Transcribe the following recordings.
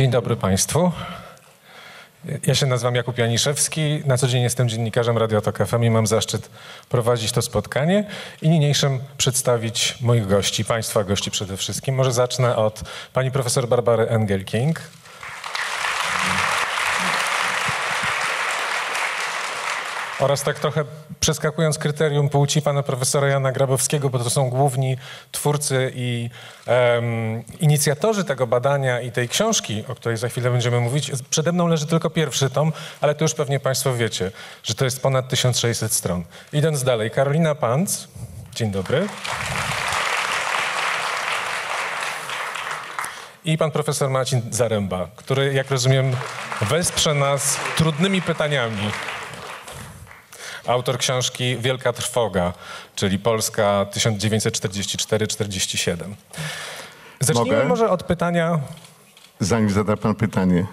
Dzień dobry Państwu. Ja się nazywam Jakub Janiszewski. Na co dzień jestem dziennikarzem Radio Tok FM i mam zaszczyt prowadzić to spotkanie i niniejszym przedstawić moich gości, Państwa gości przede wszystkim. Może zacznę od pani profesor Barbary Engelking. Oraz tak trochę przeskakując kryterium płci pana profesora Jana Grabowskiego, bo to są główni twórcy i em, inicjatorzy tego badania i tej książki, o której za chwilę będziemy mówić. Przede mną leży tylko pierwszy tom, ale to już pewnie państwo wiecie, że to jest ponad 1600 stron. Idąc dalej, Karolina Panc. Dzień dobry. I pan profesor Marcin Zaręba, który, jak rozumiem, wesprze nas trudnymi pytaniami autor książki Wielka Trwoga, czyli Polska 1944-47. Zacznijmy Mogę? może od pytania. Zanim zada pan pytanie.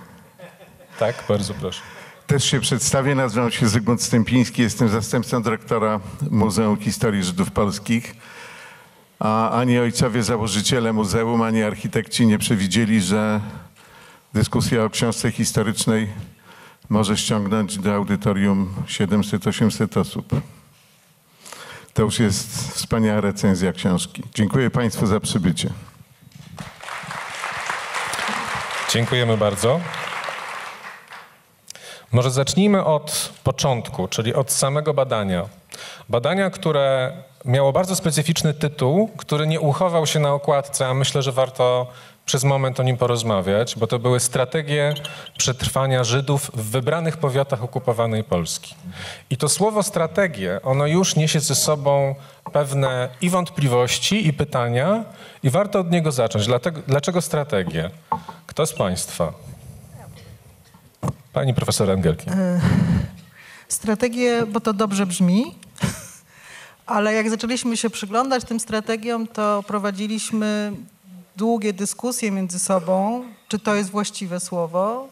Tak, bardzo proszę. Też się przedstawię, nazywam się Zygmunt Stępiński, jestem zastępcą dyrektora Muzeum Historii Żydów Polskich. A ani ojcowie założyciele muzeum, ani architekci nie przewidzieli, że dyskusja o książce historycznej może ściągnąć do audytorium 700-800 osób. To już jest wspaniała recenzja książki. Dziękuję Państwu za przybycie. Dziękujemy bardzo. Może zacznijmy od początku, czyli od samego badania. Badania, które miało bardzo specyficzny tytuł, który nie uchował się na okładce, a myślę, że warto przez moment o nim porozmawiać, bo to były strategie przetrwania Żydów w wybranych powiatach okupowanej Polski. I to słowo strategie, ono już niesie ze sobą pewne i wątpliwości, i pytania, i warto od niego zacząć. Dlatego, dlaczego strategie? Kto z Państwa? Pani profesor Angelki. Strategie, bo to dobrze brzmi, ale jak zaczęliśmy się przyglądać tym strategiom, to prowadziliśmy długie dyskusje między sobą, czy to jest właściwe słowo.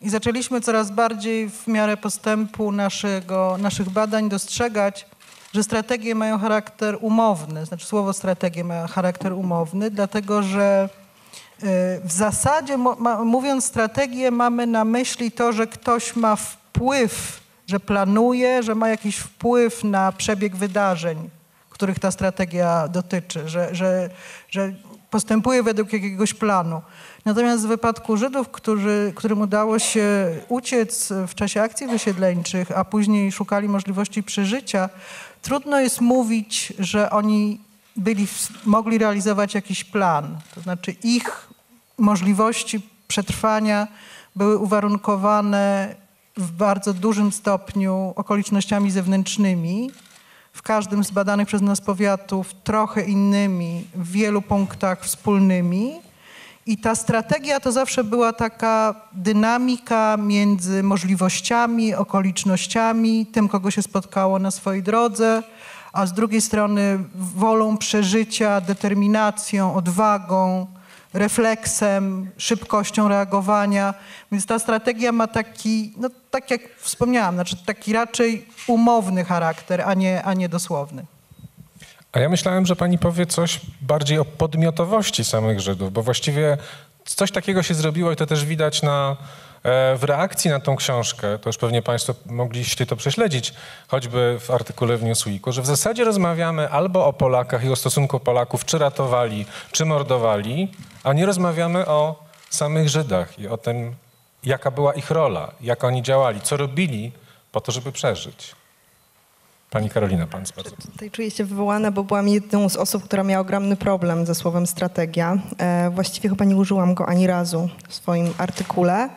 I zaczęliśmy coraz bardziej w miarę postępu naszego, naszych badań dostrzegać, że strategie mają charakter umowny, znaczy słowo strategie ma charakter umowny, dlatego że y, w zasadzie, mówiąc strategię, mamy na myśli to, że ktoś ma wpływ, że planuje, że ma jakiś wpływ na przebieg wydarzeń, których ta strategia dotyczy, że, że, że postępuje według jakiegoś planu. Natomiast w wypadku Żydów, którzy, którym udało się uciec w czasie akcji wysiedleńczych, a później szukali możliwości przeżycia, trudno jest mówić, że oni byli, mogli realizować jakiś plan. To znaczy ich możliwości przetrwania były uwarunkowane w bardzo dużym stopniu okolicznościami zewnętrznymi, w każdym z badanych przez nas powiatów trochę innymi, w wielu punktach wspólnymi. I ta strategia to zawsze była taka dynamika między możliwościami, okolicznościami, tym, kogo się spotkało na swojej drodze, a z drugiej strony wolą przeżycia, determinacją, odwagą, refleksem, szybkością reagowania. Więc ta strategia ma taki, no tak jak wspomniałam, znaczy taki raczej umowny charakter, a nie, a nie dosłowny. A ja myślałem, że pani powie coś bardziej o podmiotowości samych Żydów, bo właściwie coś takiego się zrobiło i to też widać na, w reakcji na tą książkę. To już pewnie państwo mogliście to prześledzić, choćby w artykule w Newsweeku, że w zasadzie rozmawiamy albo o Polakach i o stosunku Polaków, czy ratowali, czy mordowali, a nie rozmawiamy o samych Żydach i o tym, jaka była ich rola, jak oni działali, co robili po to, żeby przeżyć. Pani Karolina, pan bardzo. Tutaj czuję się wywołana, bo byłam jedną z osób, która miała ogromny problem ze słowem strategia. E, właściwie chyba nie użyłam go ani razu w swoim artykule.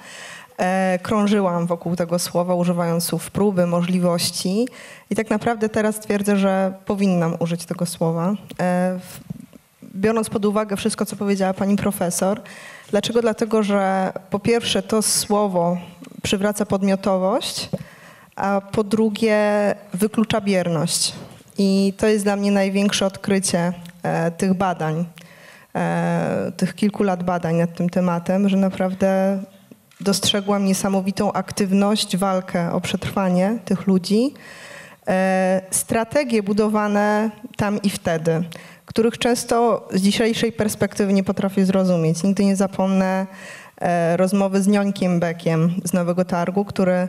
E, krążyłam wokół tego słowa, używając słów próby, możliwości. I tak naprawdę teraz twierdzę, że powinnam użyć tego słowa. E, biorąc pod uwagę wszystko, co powiedziała pani profesor. Dlaczego? Dlatego, że po pierwsze to słowo przywraca podmiotowość, a po drugie wyklucza bierność. I to jest dla mnie największe odkrycie e, tych badań. tych kilku lat badań nad tym tematem, że naprawdę dostrzegłam niesamowitą aktywność, walkę o przetrwanie tych ludzi, e, strategie budowane tam i wtedy, których często z dzisiejszej perspektywy nie potrafię zrozumieć. Nigdy nie zapomnę e, rozmowy z Niońkiem Bekiem z Nowego Targu, który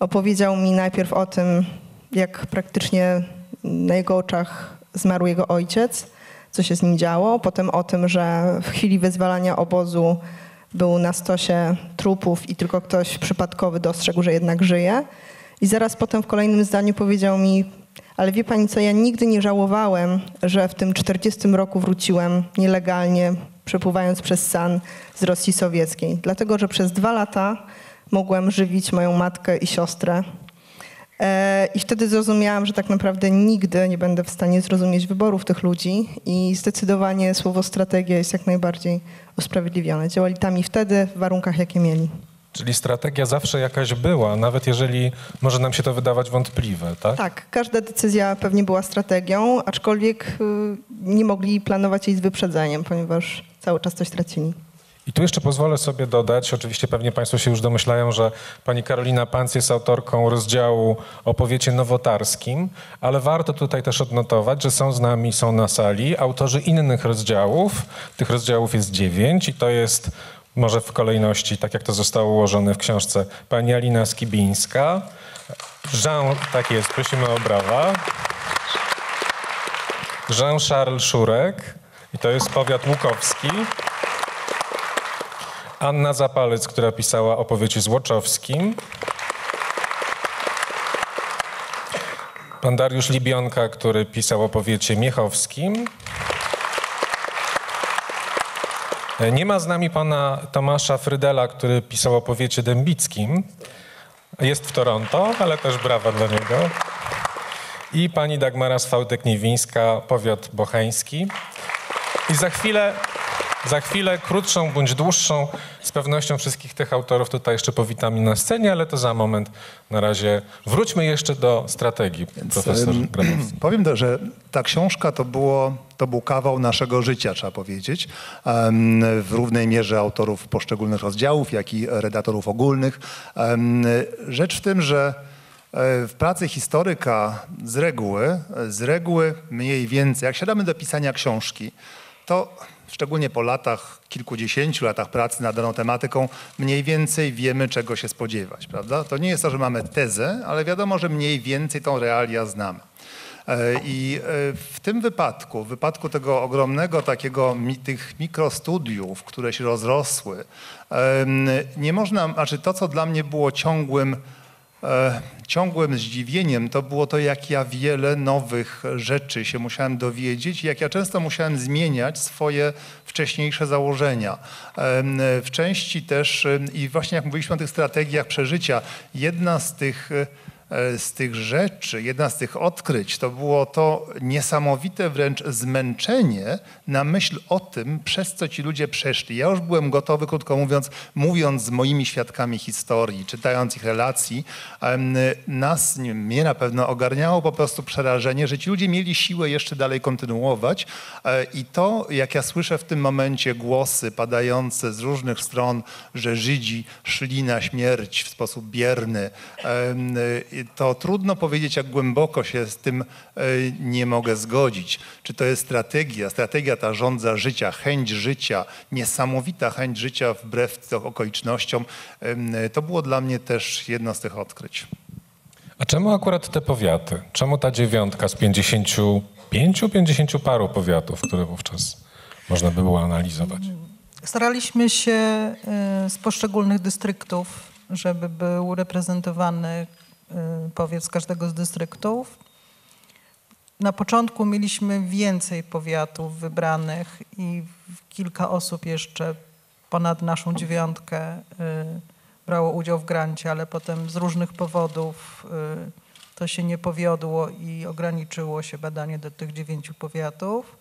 opowiedział mi najpierw o tym, jak praktycznie na jego oczach zmarł jego ojciec, co się z nim działo, potem o tym, że w chwili wyzwalania obozu był na stosie trupów i tylko ktoś przypadkowy dostrzegł, że jednak żyje. I zaraz potem w kolejnym zdaniu powiedział mi, ale wie pani co, ja nigdy nie żałowałem, że w tym 40 roku wróciłem nielegalnie, przepływając przez San z Rosji Sowieckiej. Dlatego, że przez dwa lata mogłem żywić moją matkę i siostrę. E, I wtedy zrozumiałam, że tak naprawdę nigdy nie będę w stanie zrozumieć wyborów tych ludzi i zdecydowanie słowo strategia jest jak najbardziej usprawiedliwione. Działali tam i wtedy w warunkach, jakie mieli. Czyli strategia zawsze jakaś była, nawet jeżeli może nam się to wydawać wątpliwe, tak? Tak, każda decyzja pewnie była strategią, aczkolwiek y, nie mogli planować jej z wyprzedzeniem, ponieważ cały czas coś tracili. I tu jeszcze pozwolę sobie dodać, oczywiście pewnie Państwo się już domyślają, że pani Karolina Panc jest autorką rozdziału o powiecie nowotarskim, ale warto tutaj też odnotować, że są z nami, są na sali autorzy innych rozdziałów. Tych rozdziałów jest dziewięć i to jest może w kolejności, tak jak to zostało ułożone w książce, pani Alina Skibińska, Jean, tak jest, prosimy o brawa, Jean-Charles Szurek i to jest powiat łukowski, Anna Zapalec, która pisała o powiecie złoczowskim. Pan Dariusz Libionka, który pisał o powiecie miechowskim. Nie ma z nami pana Tomasza Frydela, który pisał o powiecie dębickim. Jest w Toronto, ale też brawa dla niego. I pani Dagmara Swałtek-Niewińska, powiat bocheński. I za chwilę za chwilę, krótszą bądź dłuższą, z pewnością wszystkich tych autorów tutaj jeszcze powitamy na scenie, ale to za moment. Na razie wróćmy jeszcze do strategii, profesor em, Grabowski. Powiem, to, że ta książka to, było, to był kawał naszego życia, trzeba powiedzieć. W równej mierze autorów poszczególnych rozdziałów, jak i redaktorów ogólnych. Rzecz w tym, że e, w pracy historyka z reguły, z reguły mniej więcej, jak siadamy do pisania książki, to szczególnie po latach, kilkudziesięciu latach pracy nad daną tematyką, mniej więcej wiemy, czego się spodziewać, prawda? To nie jest to, że mamy tezę, ale wiadomo, że mniej więcej tą realia znamy. E, I e, w tym wypadku, w wypadku tego ogromnego takiego, tych mikrostudiów, które się rozrosły, nie można, znaczy to, co dla mnie było ciągłym, ciągłym zdziwieniem, to było to, jak ja wiele nowych rzeczy się musiałem dowiedzieć i jak ja często musiałem zmieniać swoje wcześniejsze założenia. W części też, em, i właśnie jak mówiliśmy o tych strategiach przeżycia, jedna z tych e, z tych rzeczy, jedna z tych odkryć, to było to niesamowite wręcz zmęczenie na myśl o tym, przez co ci ludzie przeszli. Ja już byłem gotowy, krótko mówiąc, mówiąc z moimi świadkami historii, czytając ich relacji, nas, nie, mnie na pewno ogarniało po prostu przerażenie, że ci ludzie mieli siłę jeszcze dalej kontynuować e, i to, jak ja słyszę w tym momencie głosy padające z różnych stron, że Żydzi szli na śmierć w sposób bierny, to trudno powiedzieć, jak głęboko się z tym e, nie mogę zgodzić. Czy to jest strategia? Strategia ta rządza życia, chęć życia, niesamowita chęć życia wbrew tym okolicznościom. To było dla mnie też jedno z tych odkryć. A czemu akurat te powiaty? Czemu ta dziewiątka z 55, 50 paru powiatów, które wówczas można by było analizować? Staraliśmy się y, z poszczególnych dystryktów, żeby był reprezentowany powiat z każdego z dystryktów. Na początku mieliśmy więcej powiatów wybranych i kilka osób jeszcze ponad naszą dziewiątkę y, brało udział w grancie, ale potem z różnych powodów y, to się nie powiodło i ograniczyło się badanie do tych dziewięciu powiatów.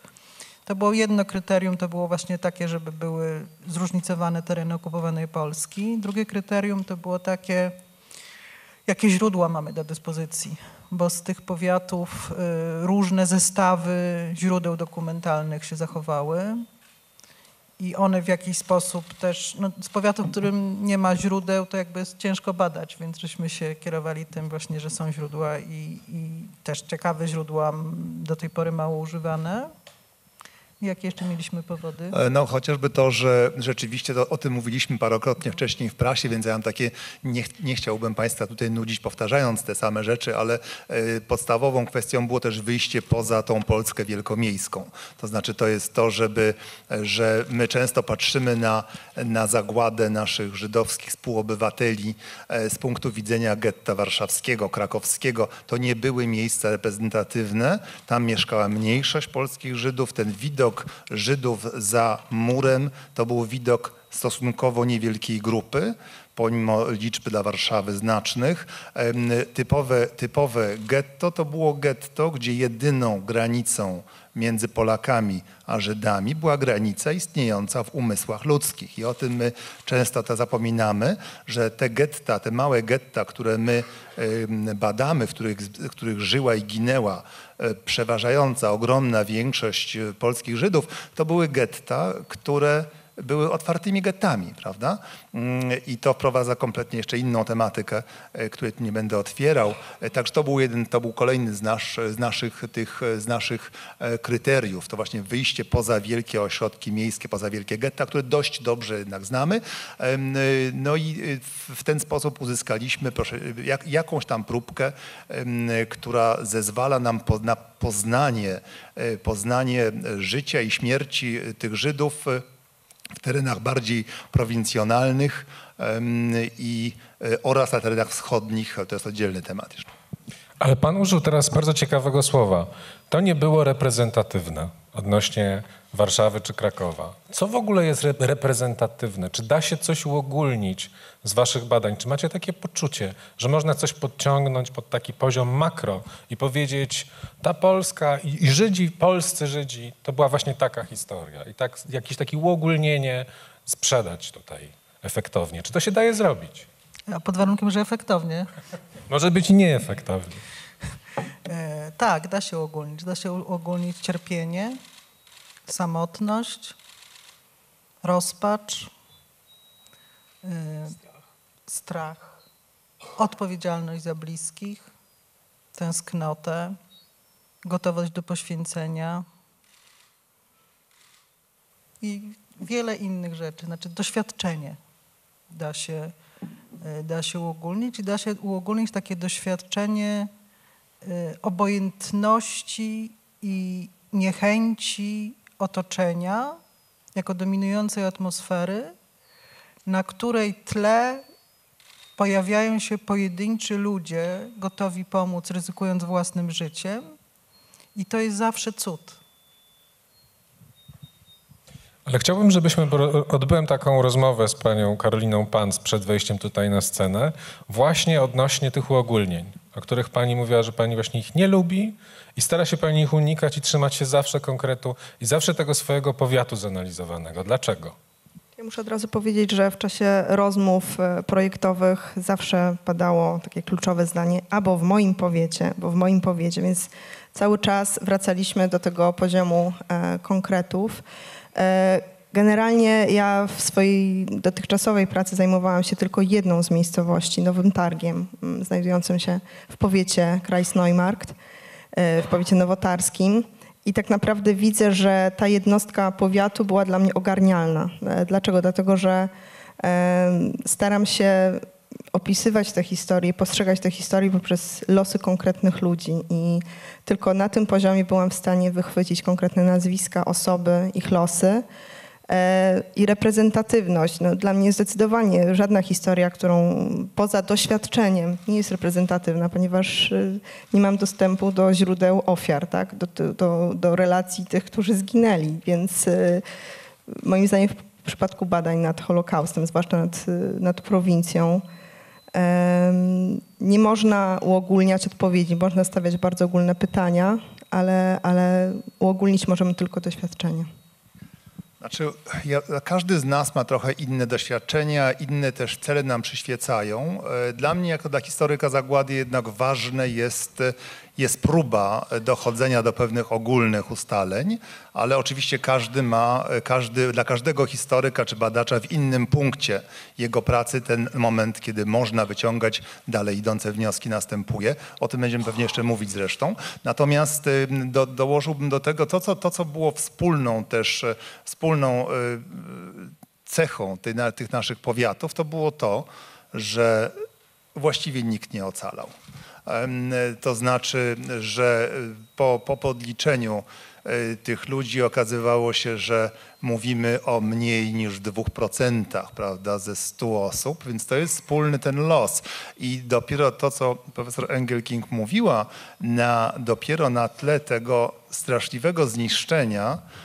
To było jedno kryterium, to było właśnie takie, żeby były zróżnicowane tereny okupowanej Polski. Drugie kryterium to było takie, jakie źródła mamy do dyspozycji, bo z tych powiatów y, różne zestawy źródeł dokumentalnych się zachowały. i one w jakiś sposób też, no, z powiatu, w którym nie ma źródeł, to jakby jest ciężko badać, więc żeśmy się kierowali tym właśnie, że są źródła i, i też ciekawe źródła, do tej pory mało używane. Jakie jeszcze mieliśmy powody? E, No chociażby to, że rzeczywiście to, o tym mówiliśmy parokrotnie wcześniej w prasie, więc ja mam takie, nie, nie chciałbym Państwa tutaj nudzić powtarzając te same rzeczy, ale e, podstawową kwestią było też wyjście poza tą Polskę wielkomiejską. To znaczy to jest to, żeby, że my często patrzymy na, na zagładę naszych żydowskich współobywateli e, z punktu widzenia getta warszawskiego, krakowskiego. To nie były miejsca reprezentatywne, tam mieszkała mniejszość polskich Żydów, ten widok Żydów za murem to był widok stosunkowo niewielkiej grupy, pomimo liczby dla Warszawy znacznych. Typowe, typowe getto to było getto, gdzie jedyną granicą między Polakami a Żydami była granica istniejąca w umysłach ludzkich. I o tym my często to zapominamy, że te getta, te małe getta, które my badamy, w których, w których żyła i ginęła przeważająca, ogromna większość e, polskich Żydów, to były getta, które były otwartymi gettami, prawda? Mm, I to wprowadza kompletnie jeszcze inną tematykę, e, której tu nie będę otwierał. E, Także to był jeden, to był kolejny z, nasz, z, naszych, tych, e, z naszych kryteriów. To właśnie wyjście poza wielkie ośrodki miejskie, poza wielkie getta, które dość dobrze jednak znamy. No i w- ten sposób uzyskaliśmy proszę, jak, jakąś tam próbkę, która zezwala nam po, na poznanie, poznanie życia i śmierci tych Żydów w terenach bardziej prowincjonalnych i, e, oraz na terenach wschodnich, to jest oddzielny temat jeszcze. Ale pan użył teraz bardzo ciekawego słowa. To nie było reprezentatywne odnośnie Warszawy czy Krakowa. Co w ogóle jest rep- reprezentatywne? Czy da się coś uogólnić z waszych badań? Czy macie takie poczucie, że można coś podciągnąć pod taki poziom makro i powiedzieć, ta Polska i, i Żydzi, polscy Żydzi, to była właśnie taka historia i tak, jakieś takie uogólnienie sprzedać tutaj efektownie. Czy to się daje zrobić? A pod warunkiem, że efektownie. Może być i nieefektownie. E, tak, da się uogólnić. Da się uogólnić cierpienie, samotność, rozpacz, e, strach, odpowiedzialność za bliskich, tęsknotę, gotowość do poświęcenia i wiele innych rzeczy. Znaczy doświadczenie da się, e, da się uogólnić i da się uogólnić takie doświadczenie y, obojętności i niechęci otoczenia jako dominującej atmosfery, na której tle pojawiają się pojedynczy ludzie gotowi pomóc, ryzykując własnym życiem. I to jest zawsze cud. Ale chciałbym, żebyśmy, odbyłem taką rozmowę z panią Karoliną Pans przed wejściem tutaj na scenę, właśnie odnośnie tych uogólnień, o których pani mówiła, że pani właśnie ich nie lubi i stara się pani ich unikać i trzymać się zawsze konkretu i zawsze tego swojego powiatu zanalizowanego. Dlaczego? Ja muszę od razu powiedzieć, że w czasie rozmów e, projektowych zawsze padało takie kluczowe zdanie, albo w moim powiecie, bo w moim powiecie, więc cały czas wracaliśmy do tego poziomu e, konkretów. E, generalnie ja w swojej dotychczasowej pracy zajmowałam się tylko jedną z miejscowości, Nowym Targiem, znajdującym się w powiecie Kreisneumarkt, e, w powiecie nowotarskim. I tak naprawdę widzę, że ta jednostka powiatu była dla mnie ogarnialna. E, Dlaczego? Dlatego, że e, staram się opisywać te historie, postrzegać te historie poprzez losy konkretnych ludzi i tylko na tym poziomie byłam w stanie wychwycić konkretne nazwiska, osoby, ich losy. E, I reprezentatywność. No, dla mnie zdecydowanie żadna historia, którą poza doświadczeniem nie jest reprezentatywna, ponieważ y, nie mam dostępu do źródeł ofiar, tak? do, do, do relacji tych, którzy zginęli. Więc y, moim zdaniem w przypadku badań nad Holokaustem, zwłaszcza nad, y, nad prowincją, nie można uogólniać odpowiedzi, można stawiać bardzo ogólne pytania, ale, ale uogólnić możemy tylko doświadczenie. Znaczy, ja, każdy z nas ma trochę inne doświadczenia, inne też cele nam przyświecają. E, Dla mnie, jako dla historyka zagłady, jednak ważne jest, jest próba dochodzenia do pewnych ogólnych ustaleń, ale oczywiście każdy ma, każdy, dla każdego historyka czy badacza w innym punkcie jego pracy ten moment, kiedy można wyciągać dalej idące wnioski następuje. O tym będziemy pewnie jeszcze mówić zresztą. Natomiast do, dołożyłbym do tego to co, to, co było wspólną też, y, wspólną y, cechą tej, tych naszych powiatów, to było to, że właściwie nikt nie ocalał. To znaczy, że po, po podliczeniu e, tych ludzi okazywało się, że mówimy o mniej niż 2%, prawda, ze 100 osób, więc to jest wspólny ten los. I dopiero to, co profesor Engelking mówiła, na, dopiero na tle tego straszliwego zniszczenia, E,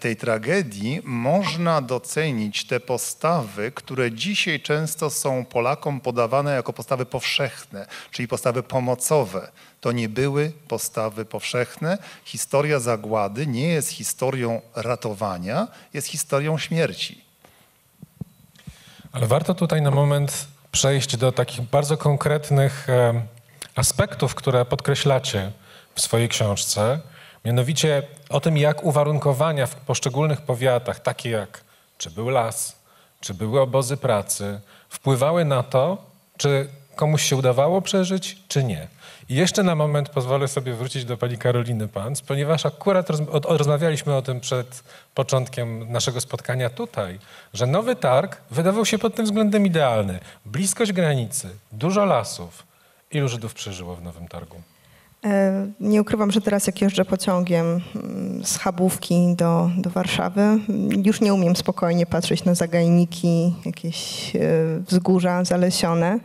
tej tragedii można docenić te postawy, które dzisiaj często są Polakom podawane jako postawy powszechne, czyli postawy pomocowe. To nie były postawy powszechne. Historia zagłady nie jest historią ratowania, jest historią śmierci. Ale warto tutaj na moment przejść do takich bardzo konkretnych e, aspektów, które podkreślacie w swojej książce. Mianowicie o tym, jak uwarunkowania w poszczególnych powiatach, takie jak czy był las, czy były obozy pracy, wpływały na to, czy komuś się udawało przeżyć, czy nie. I jeszcze na moment pozwolę sobie wrócić do pani Karoliny Pans, ponieważ akurat roz, rozmawialiśmy o tym przed początkiem naszego spotkania tutaj, że nowy targ wydawał się pod tym względem idealny. Bliskość granicy, dużo lasów. Ilu Żydów przeżyło w nowym targu? E, nie ukrywam, że teraz jak jeżdżę pociągiem mm, z Chabówki do, do Warszawy, już nie umiem spokojnie patrzeć na zagajniki, jakieś e, wzgórza zalesione.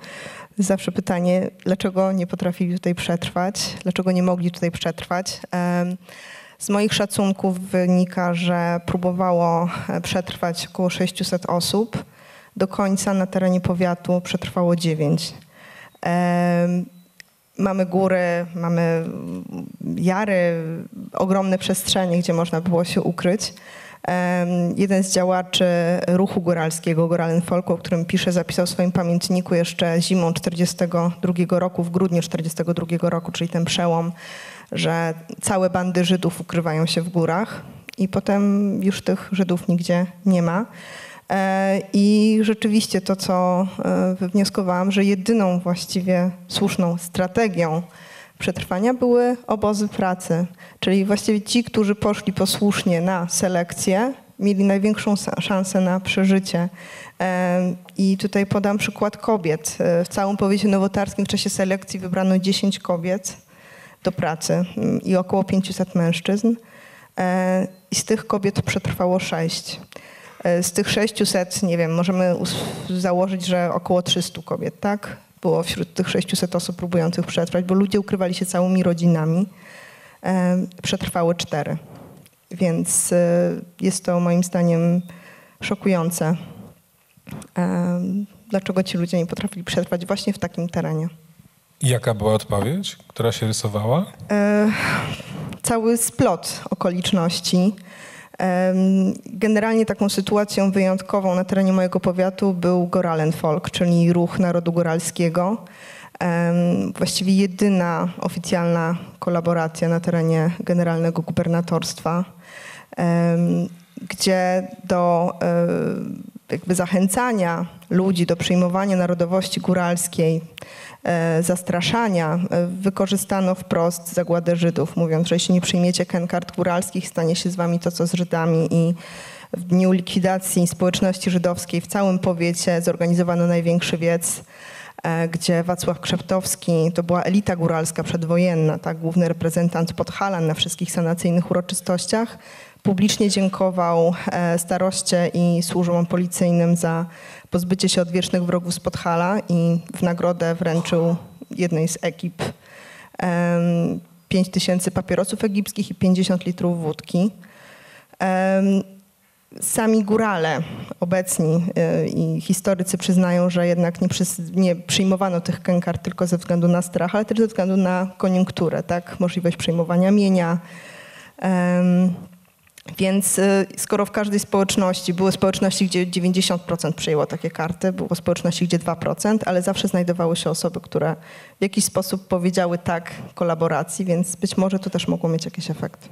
Zawsze pytanie, dlaczego nie potrafili tutaj przetrwać, dlaczego nie mogli tutaj przetrwać. Z moich szacunków wynika, że próbowało e, przetrwać około 600 osób. Do końca na terenie powiatu przetrwało 9. Mamy góry, mamy jary, ogromne przestrzenie, gdzie można było się ukryć. Jeden z działaczy ruchu góralskiego, Góralen Folku, o którym pisze, zapisał w swoim pamiętniku jeszcze zimą 42 roku, w grudniu 42 roku, czyli ten przełom, że całe bandy Żydów ukrywają się w górach i potem już tych Żydów nigdzie nie ma. E, I rzeczywiście to, co e, wywnioskowałam, że jedyną właściwie słuszną strategią przetrwania były obozy pracy. Czyli właściwie ci, którzy poszli posłusznie na selekcję, mieli największą szansę na przeżycie. E, I tutaj podam przykład kobiet. W całym powiecie nowotarskim w czasie selekcji wybrano 10 kobiet do pracy i około 500 mężczyzn. I z tych kobiet przetrwało 6. E, z tych 600, nie wiem, możemy założyć, że około 300 kobiet, tak? Było wśród tych 600 osób próbujących przetrwać, bo ludzie ukrywali się całymi rodzinami. E, przetrwały cztery. Więc e, jest to moim zdaniem szokujące. Dlaczego ci ludzie nie potrafili przetrwać właśnie w takim terenie? Jaka była odpowiedź, która się rysowała? Cały splot okoliczności. Generalnie taką sytuacją wyjątkową na terenie mojego powiatu był Goralen Folk, czyli ruch narodu góralskiego. Właściwie jedyna oficjalna kolaboracja na terenie generalnego gubernatorstwa, gdzie do e, jakby zachęcania ludzi do przyjmowania narodowości góralskiej, zastraszania e, wykorzystano wprost zagładę Żydów, mówiąc, że jeśli nie przyjmiecie kart góralskich, stanie się z wami to, co z Żydami i w dniu likwidacji społeczności żydowskiej w całym powiecie zorganizowano największy wiec, e, gdzie Wacław Krzeptowski, to była elita góralska przedwojenna, tak, główny reprezentant Podhalan na wszystkich sanacyjnych uroczystościach, publicznie dziękował staroście i służbom policyjnym za pozbycie się odwiecznych wrogów z Podhala i w nagrodę wręczył jednej z ekip um, 5 tysięcy papierosów egipskich i 50 litrów wódki. Sami górale obecni y, i historycy przyznają, że jednak nie, przy, nie, przyjmowano tych kękar tylko ze względu na strach, ale też ze względu na koniunkturę, tak? możliwość przejmowania mienia. Um, Więc y, skoro w każdej społeczności, były społeczności, gdzie 90% przyjęło takie karty, było społeczności, gdzie 2%, ale zawsze znajdowały się osoby, które w jakiś sposób powiedziały tak kolaboracji, więc być może to też mogło mieć jakiś efekt.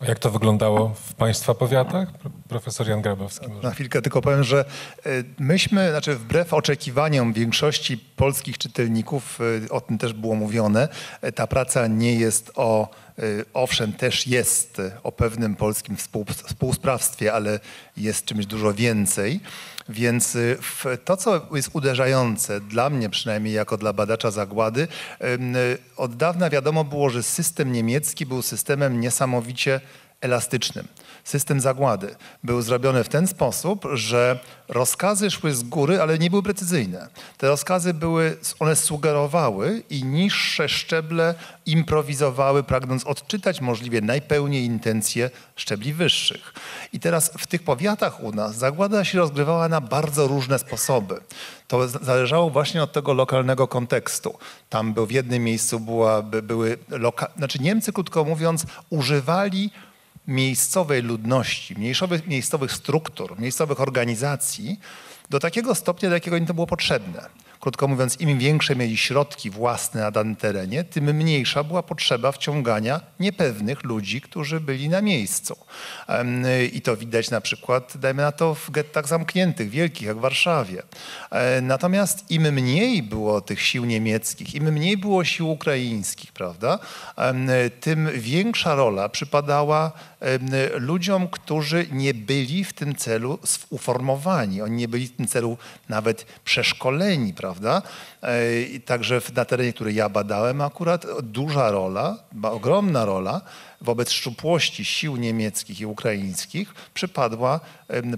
A jak to wyglądało w państwa powiatach? Pro- Profesor Jan Grabowski. Może. Na chwilkę tylko powiem, że y, myśmy, znaczy wbrew oczekiwaniom większości polskich czytelników, y, o tym też było mówione, ta praca nie jest o, owszem, też jest y, o pewnym polskim współ, współsprawstwie, ale jest czymś dużo więcej. Więc y, to, co jest uderzające, dla mnie przynajmniej jako dla badacza zagłady, y, od dawna wiadomo było, że system niemiecki był systemem niesamowicie elastycznym. System zagłady był zrobiony w ten sposób, że rozkazy szły z góry, ale nie były precyzyjne. Te rozkazy były, one sugerowały i niższe szczeble improwizowały, pragnąc odczytać możliwie najpełniej intencje szczebli wyższych. I teraz w tych powiatach u nas zagłada się rozgrywała na bardzo różne sposoby. To zależało właśnie od tego lokalnego kontekstu. Tam był w jednym miejscu były loka, znaczy Niemcy, krótko mówiąc, używali miejscowej ludności, mniejszowych, miejscowych struktur, miejscowych organizacji do takiego stopnia, do jakiego im to było potrzebne. Krótko mówiąc, im większe mieli środki własne na danym terenie, tym mniejsza była potrzeba wciągania niepewnych ludzi, którzy byli na miejscu. I to widać na przykład, dajmy na to, w gettach zamkniętych, wielkich, jak w Warszawie. E, Natomiast im mniej było tych sił niemieckich, im mniej było sił ukraińskich, prawda, tym większa rola przypadała ludziom, którzy nie byli w tym celu uformowani. Oni nie byli w tym celu nawet przeszkoleni, prawda? E, i Także na terenie, który ja badałem, akurat duża rola, ogromna rola wobec szczupłości sił niemieckich i ukraińskich przypadła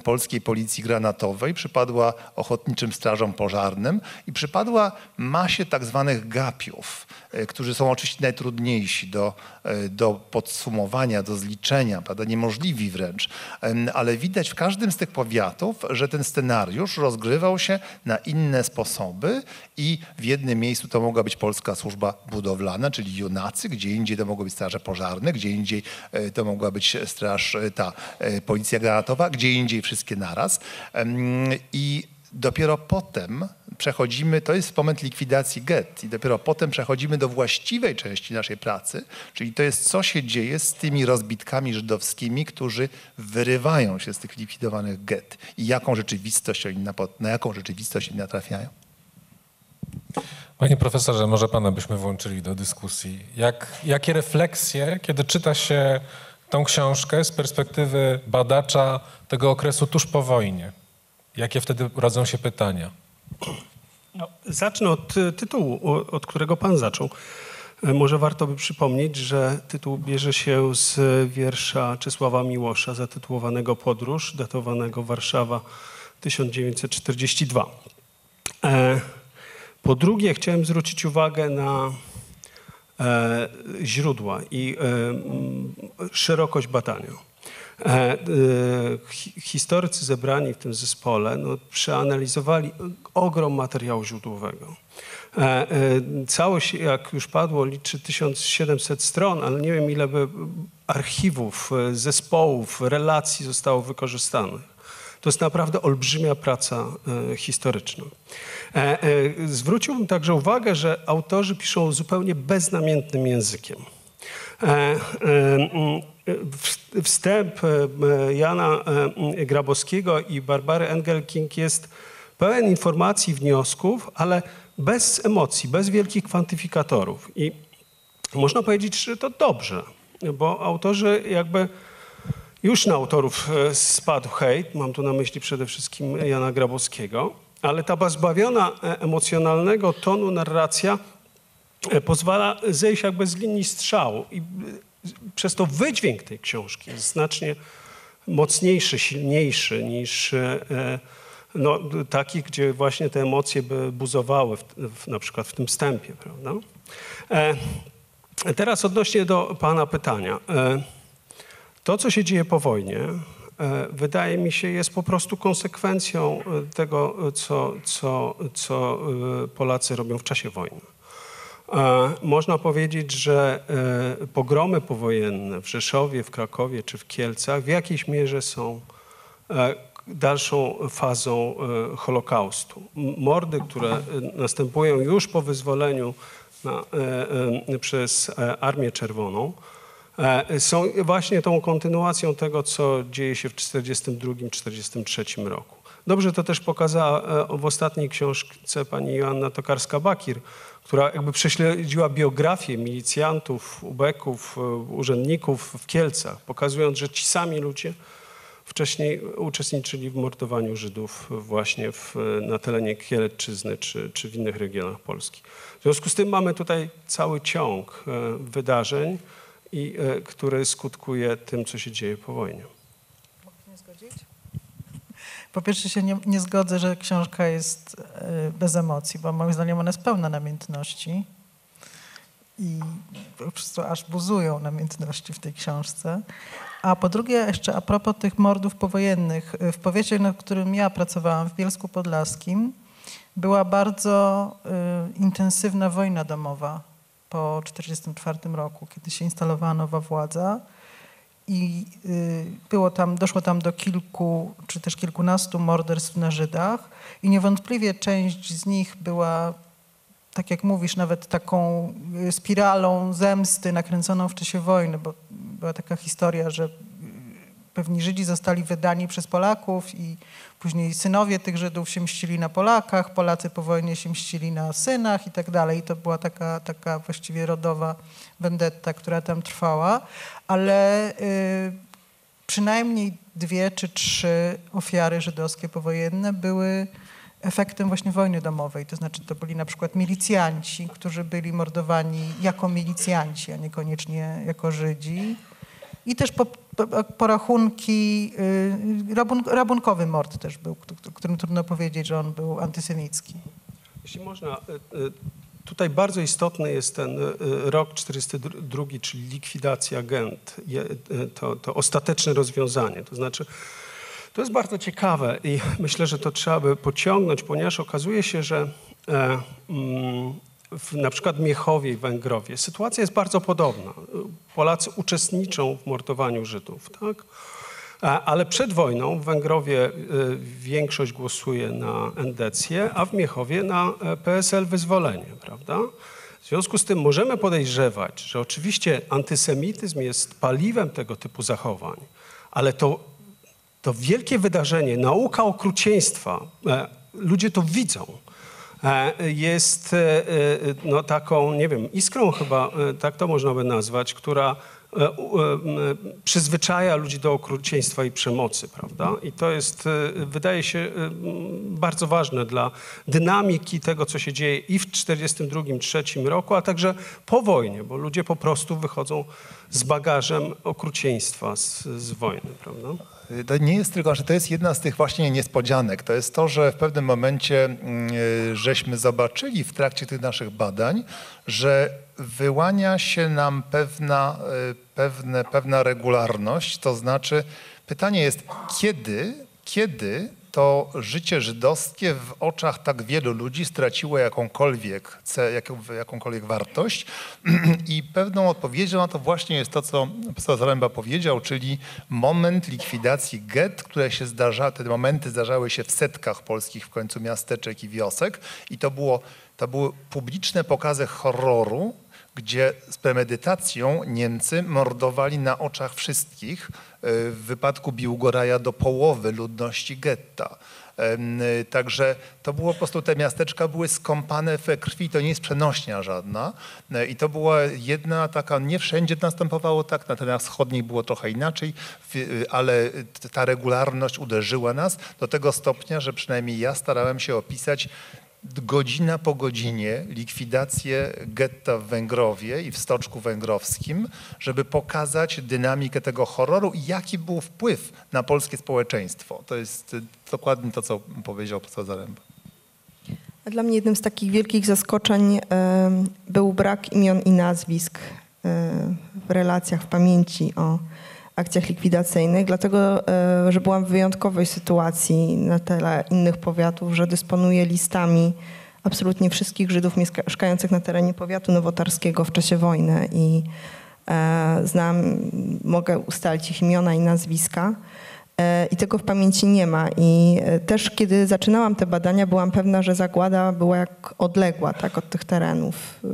polskiej policji granatowej, przypadła ochotniczym strażom pożarnym i przypadła masie tak zwanych gapiów, e, którzy są oczywiście najtrudniejsi do, e, do podsumowania, do zliczenia, prawda, niemożliwi wręcz. Ale widać w każdym z tych powiatów, że ten scenariusz rozgrywał się na inne sposoby i w jednym miejscu to mogła być polska służba budowlana, czyli junacy, gdzie indziej to mogły być straże pożarne, gdzie indziej e, to mogła być straż, e, ta e, policja granatowa, gdzie indziej wszystkie naraz. I dopiero potem przechodzimy, to jest moment likwidacji get i dopiero potem przechodzimy do właściwej części naszej pracy, czyli to jest co się dzieje z tymi rozbitkami żydowskimi, którzy wyrywają się z tych likwidowanych get i jaką rzeczywistość oni na, na jaką rzeczywistość oni natrafiają. Panie profesorze, może pana byśmy włączyli do dyskusji. Jak, jakie refleksje, kiedy czyta się tą książkę z perspektywy badacza tego okresu tuż po wojnie? Jakie wtedy rodzą się pytania? No, zacznę od y, tytułu, od którego pan zaczął. E, Może warto by przypomnieć, że tytuł bierze się z wiersza Czesława Miłosza zatytułowanego Podróż, datowanego Warszawa 1942. E, Po drugie, chciałem zwrócić uwagę na e, źródła i e, szerokość badania. E, e, hi- historycy zebrani w tym zespole no, przeanalizowali ogrom materiału źródłowego. E, e, całość, jak już padło, liczy 1700 stron, ale nie wiem ile by archiwów, zespołów, relacji zostało wykorzystanych. To jest naprawdę olbrzymia praca e, historyczna. E, e, zwróciłbym także uwagę, że autorzy piszą zupełnie beznamiętnym językiem. Mm, Wstęp Jana Grabowskiego i Barbary Engelking jest pełen informacji, wniosków, ale bez emocji, bez wielkich kwantyfikatorów. I można powiedzieć, że to dobrze, bo autorzy jakby już na autorów e, spadł hejt, mam tu na myśli przede wszystkim Jana Grabowskiego, ale ta pozbawiona e, emocjonalnego tonu narracja e, pozwala zejść jakby z linii strzału i przez to wydźwięk tej książki jest znacznie mocniejszy, silniejszy niż no, taki, gdzie właśnie te emocje by buzowały w, w, na przykład w tym wstępie, prawda? E, Teraz odnośnie do pana pytania. E, To, co się dzieje po wojnie, e, wydaje mi się, jest po prostu konsekwencją e, tego, e, co, co, co Polacy robią w czasie wojny. Można powiedzieć, że pogromy powojenne w Rzeszowie, w Krakowie czy w Kielcach w jakiejś mierze są dalszą fazą Holokaustu. Mordy, które następują już po wyzwoleniu na, przez Armię Czerwoną, są właśnie tą kontynuacją tego, co dzieje się w 1942-1943 roku. Dobrze to też pokazała e, w ostatniej książce pani Joanna Tokarska-Bakir, która jakby prześledziła biografię milicjantów, ubeków, e, urzędników w Kielcach, pokazując, że ci sami ludzie wcześniej uczestniczyli w mordowaniu Żydów właśnie w, na terenie Kielecczyzny czy, czy w innych regionach Polski. W związku z tym mamy tutaj cały ciąg e, wydarzeń, i, e, który skutkuje tym, co się dzieje po wojnie. Po pierwsze się nie, nie zgodzę, że książka jest e, bez emocji, bo moim zdaniem ona jest pełna namiętności i po prostu aż buzują namiętności w tej książce. A po drugie jeszcze a propos tych mordów powojennych. e, W powiecie, nad którym ja pracowałam w Bielsku Podlaskim, była bardzo e, intensywna wojna domowa po 1944 roku, kiedy się instalowała nowa władza i y, było tam, doszło tam do kilku czy też kilkunastu morderstw na Żydach. I niewątpliwie część z nich była, tak jak mówisz, nawet taką y, spiralą zemsty nakręconą w czasie wojny, bo była taka historia, że pewni Żydzi zostali wydani przez Polaków i później synowie tych Żydów się mścili na Polakach, Polacy po wojnie się mścili na synach i tak dalej. I to była taka, taka właściwie rodowa vendetta, która tam trwała, ale y, przynajmniej dwie czy trzy ofiary żydowskie powojenne były efektem właśnie wojny domowej. To znaczy to byli na przykład milicjanci, którzy byli mordowani jako milicjanci, a niekoniecznie jako Żydzi. I też po, po, porachunki, y, rabun, rabunkowy mord też był, którym trudno powiedzieć, że on był antysemicki. Jeśli można, y, y, tutaj bardzo istotny jest ten rok 42, czyli likwidacja Gent, to, to ostateczne rozwiązanie. To znaczy, to jest bardzo ciekawe i myślę, że to trzeba by pociągnąć, ponieważ okazuje się, że e, mm, w, na przykład Miechowie i Węgrowie sytuacja jest bardzo podobna. Polacy uczestniczą w mordowaniu Żydów, tak? Ale przed wojną w Węgrowie y, większość głosuje na endecję, a w Miechowie na e, PSL wyzwolenie, prawda? W związku z tym możemy podejrzewać, że oczywiście antysemityzm jest paliwem tego typu zachowań, ale to, to wielkie wydarzenie, nauka okrucieństwa, e, ludzie to widzą, jest e, e, no, taką, nie wiem, iskrą chyba, e, tak to można by nazwać, która e, e, przyzwyczaja ludzi do okrucieństwa i przemocy, prawda? I to jest, e, wydaje się, e, bardzo ważne dla dynamiki tego, co się dzieje i w 1942-1943 roku, a także po wojnie, bo ludzie po prostu wychodzą z bagażem okrucieństwa z, z wojny, prawda? To nie jest tylko, że to jest jedna z tych właśnie niespodzianek. To jest to, że w pewnym momencie mm, y, żeśmy zobaczyli w trakcie tych naszych badań, że wyłania się nam pewna, y, pewne, pewna regularność. To znaczy pytanie jest, kiedy, kiedy to życie żydowskie w oczach tak wielu ludzi straciło jakąkolwiek, jakąkolwiek wartość. I pewną odpowiedzią na to właśnie jest to, co profesor Zaręba powiedział, czyli moment likwidacji get, które się zdarza, te momenty zdarzały się w setkach polskich w końcu miasteczek i wiosek. I to, było, to były publiczne pokazy horroru, gdzie z premedytacją Niemcy mordowali na oczach wszystkich, w wypadku Biłgoraja do połowy ludności getta. Y, Także to było po prostu, te miasteczka były skąpane we krwi, to nie jest przenośnia żadna. E, I to była jedna taka, nie wszędzie następowało tak, na terenach wschodnich było trochę inaczej, w- ale ta regularność uderzyła nas do tego stopnia, że przynajmniej ja starałem się opisać godzina po godzinie likwidację getta w Węgrowie i w Stoczku Węgrowskim, żeby pokazać dynamikę tego horroru i jaki był wpływ na polskie społeczeństwo. To jest y, dokładnie to, co powiedział profesor Zaręba. Dla mnie jednym z takich wielkich zaskoczeń był brak imion i nazwisk e, w relacjach, w pamięci o akcjach likwidacyjnych, dlatego, e, że byłam w wyjątkowej sytuacji na tle innych powiatów, że dysponuję listami absolutnie wszystkich Żydów mieszkających na terenie powiatu nowotarskiego w czasie wojny i e, znam, mogę ustalić ich imiona i nazwiska. E, I tego w pamięci nie ma. I e, też kiedy zaczynałam te badania, byłam pewna, że zagłada była jak odległa tak, od tych terenów. E,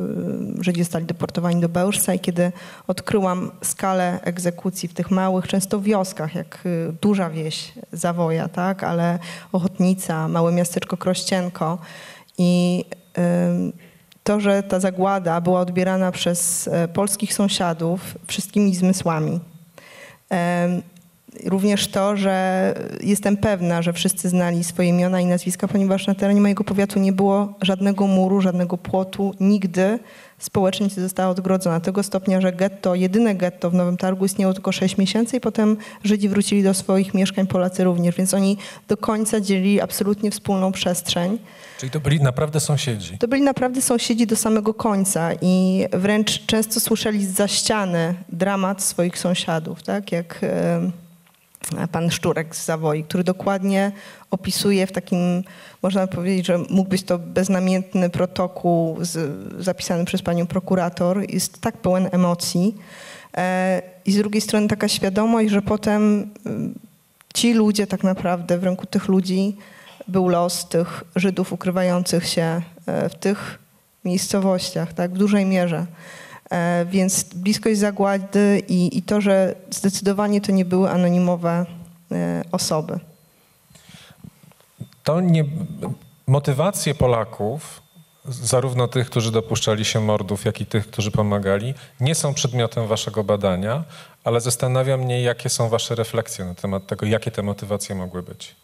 Żydzi zostali deportowani do Bełżca i kiedy odkryłam skalę egzekucji w tych małych, często wioskach, jak duża wieś Zawoja, tak, ale Ochotnica, małe miasteczko Krościenko i to, że ta zagłada była odbierana przez polskich sąsiadów wszystkimi zmysłami Również to, że jestem pewna, że wszyscy znali swoje imiona i nazwiska, ponieważ na terenie mojego powiatu nie było żadnego muru, żadnego płotu, nigdy społeczność została odgrodzona. Do tego stopnia, że getto, jedyne getto w Nowym Targu istniało tylko 6 miesięcy i potem Żydzi wrócili do swoich mieszkań, Polacy również, więc oni do końca dzielili absolutnie wspólną przestrzeń. Czyli to byli naprawdę sąsiedzi? To byli naprawdę sąsiedzi do samego końca i wręcz często słyszeli za ściany dramat swoich sąsiadów, tak jak pan Szczurek z Zawoi, który dokładnie opisuje w takim, można powiedzieć, że mógł być to beznamiętny protokół z, zapisany przez panią prokurator. Jest tak pełen emocji. E, I z drugiej strony taka świadomość, że potem mm, ci ludzie tak naprawdę, w ręku tych ludzi był los tych Żydów ukrywających się e, w tych miejscowościach, tak, w dużej mierze. E, więc bliskość zagłady i, i to, że zdecydowanie to nie były anonimowe e, osoby. To nie, motywacje Polaków, zarówno tych, którzy dopuszczali się mordów, jak i tych, którzy pomagali, nie są przedmiotem waszego badania, ale zastanawia mnie, jakie są wasze refleksje na temat tego, jakie te motywacje mogły być.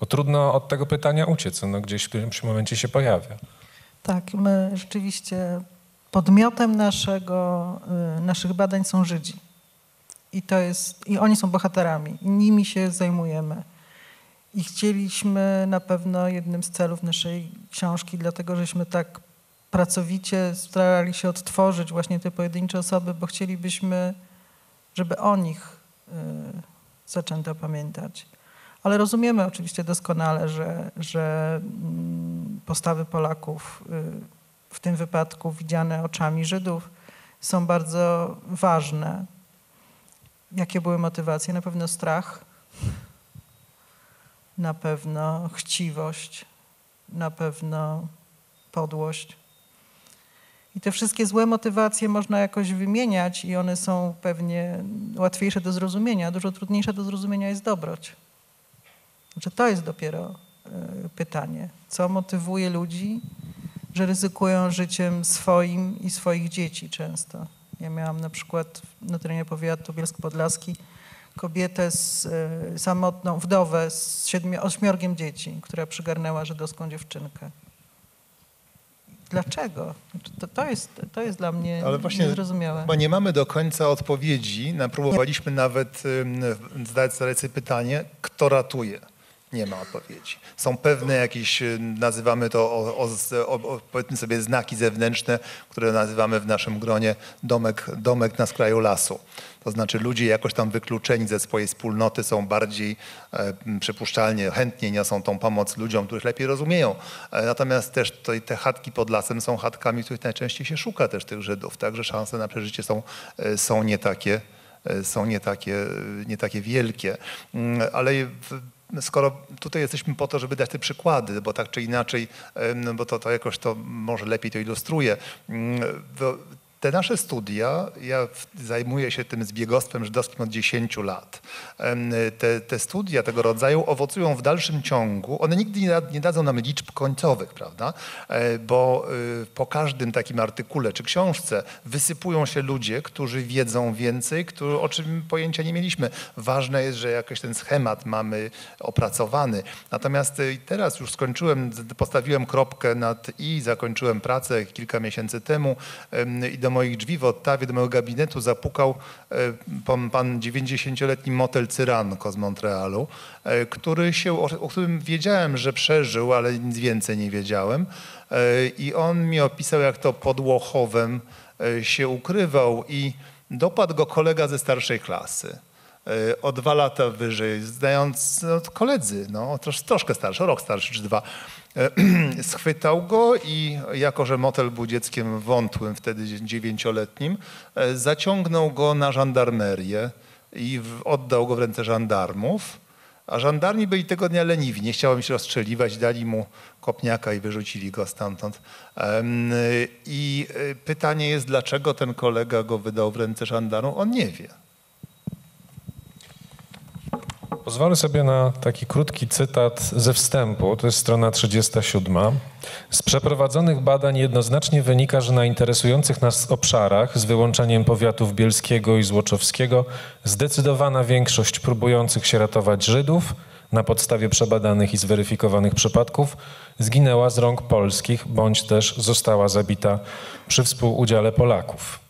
Bo trudno od tego pytania uciec, ono gdzieś w którymś momencie się pojawia. Tak, my rzeczywiście podmiotem naszego, y, naszych badań są Żydzi. I, to jest, I oni są bohaterami, nimi się zajmujemy. I chcieliśmy na pewno jednym z celów naszej książki, dlatego żeśmy tak pracowicie starali się odtworzyć właśnie te pojedyncze osoby, bo chcielibyśmy, żeby o nich y, zaczęto pamiętać. Ale rozumiemy oczywiście doskonale, że, że mm, postawy Polaków y, w tym wypadku widziane oczami Żydów, są bardzo ważne. Jakie były motywacje? Na pewno strach, na pewno chciwość, na pewno podłość. I te wszystkie złe motywacje można jakoś wymieniać i one są pewnie łatwiejsze do zrozumienia. Dużo trudniejsze do zrozumienia jest dobroć. Znaczy to jest dopiero y, pytanie, co motywuje ludzi że ryzykują życiem swoim i swoich dzieci często. Ja miałam na przykład na terenie powiatu Bielsko-Podlaski kobietę z, y, samotną, wdowę z siedmiu, ośmiorgiem dzieci, która przygarnęła żydowską dziewczynkę. Dlaczego? Znaczy, to, to, jest, to jest dla mnie Ale właśnie niezrozumiałe. Bo nie mamy do końca odpowiedzi. Próbowaliśmy nawet zadać sobie pytanie, kto ratuje nie ma odpowiedzi. Są pewne jakieś, y, nazywamy to, o, o, o, powiedzmy sobie, znaki zewnętrzne, które nazywamy w naszym gronie domek, domek na skraju lasu. To znaczy ludzie jakoś tam wykluczeni ze swojej wspólnoty są bardziej e, przypuszczalnie, chętnie niosą tą pomoc ludziom, których lepiej rozumieją. E, natomiast też to, te chatki pod lasem są chatkami, w których najczęściej się szuka też tych Żydów. Także szanse na przeżycie są, e, są nie takie e, są nie takie, nie takie wielkie. Mm, ale skoro tutaj jesteśmy po to, żeby dać te przykłady, bo tak czy inaczej, bo to, to jakoś to może lepiej to ilustruje, mm, te nasze studia, ja zajmuję się tym zbiegostwem żydowskim od 10 lat. Te, te, studia tego rodzaju owocują w dalszym ciągu. One nigdy nie, nie dadzą nam liczb końcowych, prawda? E, bo y, po każdym takim artykule czy książce wysypują się ludzie, którzy wiedzą więcej, którzy, o czym pojęcia nie mieliśmy. Ważne jest, że jakiś ten schemat mamy opracowany. Natomiast y, teraz już skończyłem, postawiłem kropkę nad i, zakończyłem pracę kilka miesięcy temu i do moich drzwi w Ottawie, do mojego gabinetu zapukał e, pan 90-letni motel Cyranko z Montrealu, e, który się, o którym wiedziałem, że przeżył, ale nic więcej nie wiedziałem. E, I on mi opisał, jak to pod Łochowem się ukrywał i dopadł go kolega ze starszej klasy. o dwa lata wyżej, zdając no, koledzy, no, trosz, troszkę starszy, o rok starszy czy dwa, schwytał go i jako, że motel był dzieckiem wątłym, wtedy dziewięcioletnim, e, zaciągnął go na żandarmerię i oddał go w ręce żandarmów. A żandarmi byli tego dnia leniwi, nie chciałem się rozstrzeliwać, dali mu kopniaka i wyrzucili go stamtąd. I e, pytanie jest, dlaczego ten kolega go wydał w ręce żandarmów? On nie wie. Pozwolę sobie na taki krótki cytat ze wstępu, to jest strona 37. Z przeprowadzonych badań jednoznacznie wynika, że na interesujących nas obszarach, z wyłączeniem powiatów bielskiego i złoczowskiego, zdecydowana większość próbujących się ratować Żydów na podstawie przebadanych i zweryfikowanych przypadków zginęła z rąk polskich, bądź też została zabita przy współudziale Polaków.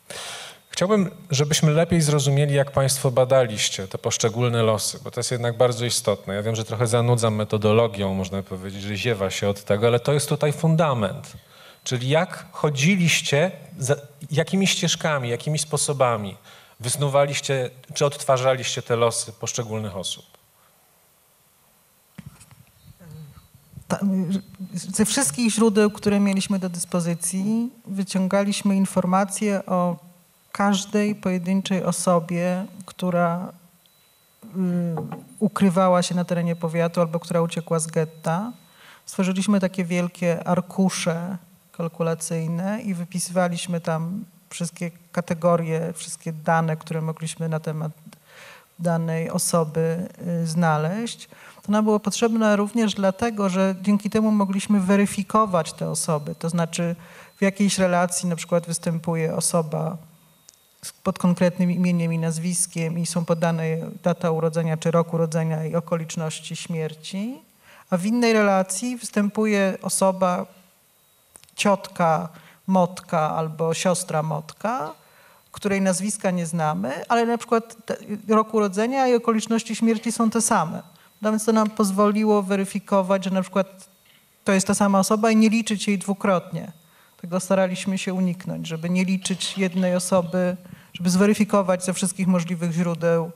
Chciałbym, żebyśmy lepiej zrozumieli, jak Państwo badaliście te poszczególne losy, bo to jest jednak bardzo istotne. Ja wiem, że trochę zanudzam metodologią, można powiedzieć, że ziewa się od tego, ale to jest tutaj fundament. Czyli jak chodziliście, jakimi ścieżkami, jakimi sposobami wysnuwaliście, czy odtwarzaliście te losy poszczególnych osób? Ze wszystkich źródeł, które mieliśmy do dyspozycji, wyciągaliśmy informacje o każdej pojedynczej osobie, która y, ukrywała się na terenie powiatu albo która uciekła z getta. Stworzyliśmy takie wielkie arkusze kalkulacyjne i wypisywaliśmy tam wszystkie kategorie, wszystkie dane, które mogliśmy na temat danej osoby y, znaleźć. To nam było potrzebne również dlatego, że dzięki temu mogliśmy weryfikować te osoby, to znaczy w jakiejś relacji na przykład występuje osoba pod konkretnym imieniem i nazwiskiem i są podane data urodzenia czy rok urodzenia i okoliczności śmierci, a w innej relacji występuje osoba, ciotka Motka albo siostra Motka, której nazwiska nie znamy, ale na przykład rok urodzenia i okoliczności śmierci są te same. No więc to nam pozwoliło weryfikować, że na przykład to jest ta sama osoba i nie liczyć jej dwukrotnie. Tego staraliśmy się uniknąć, żeby nie liczyć jednej osoby, żeby zweryfikować ze wszystkich możliwych źródeł,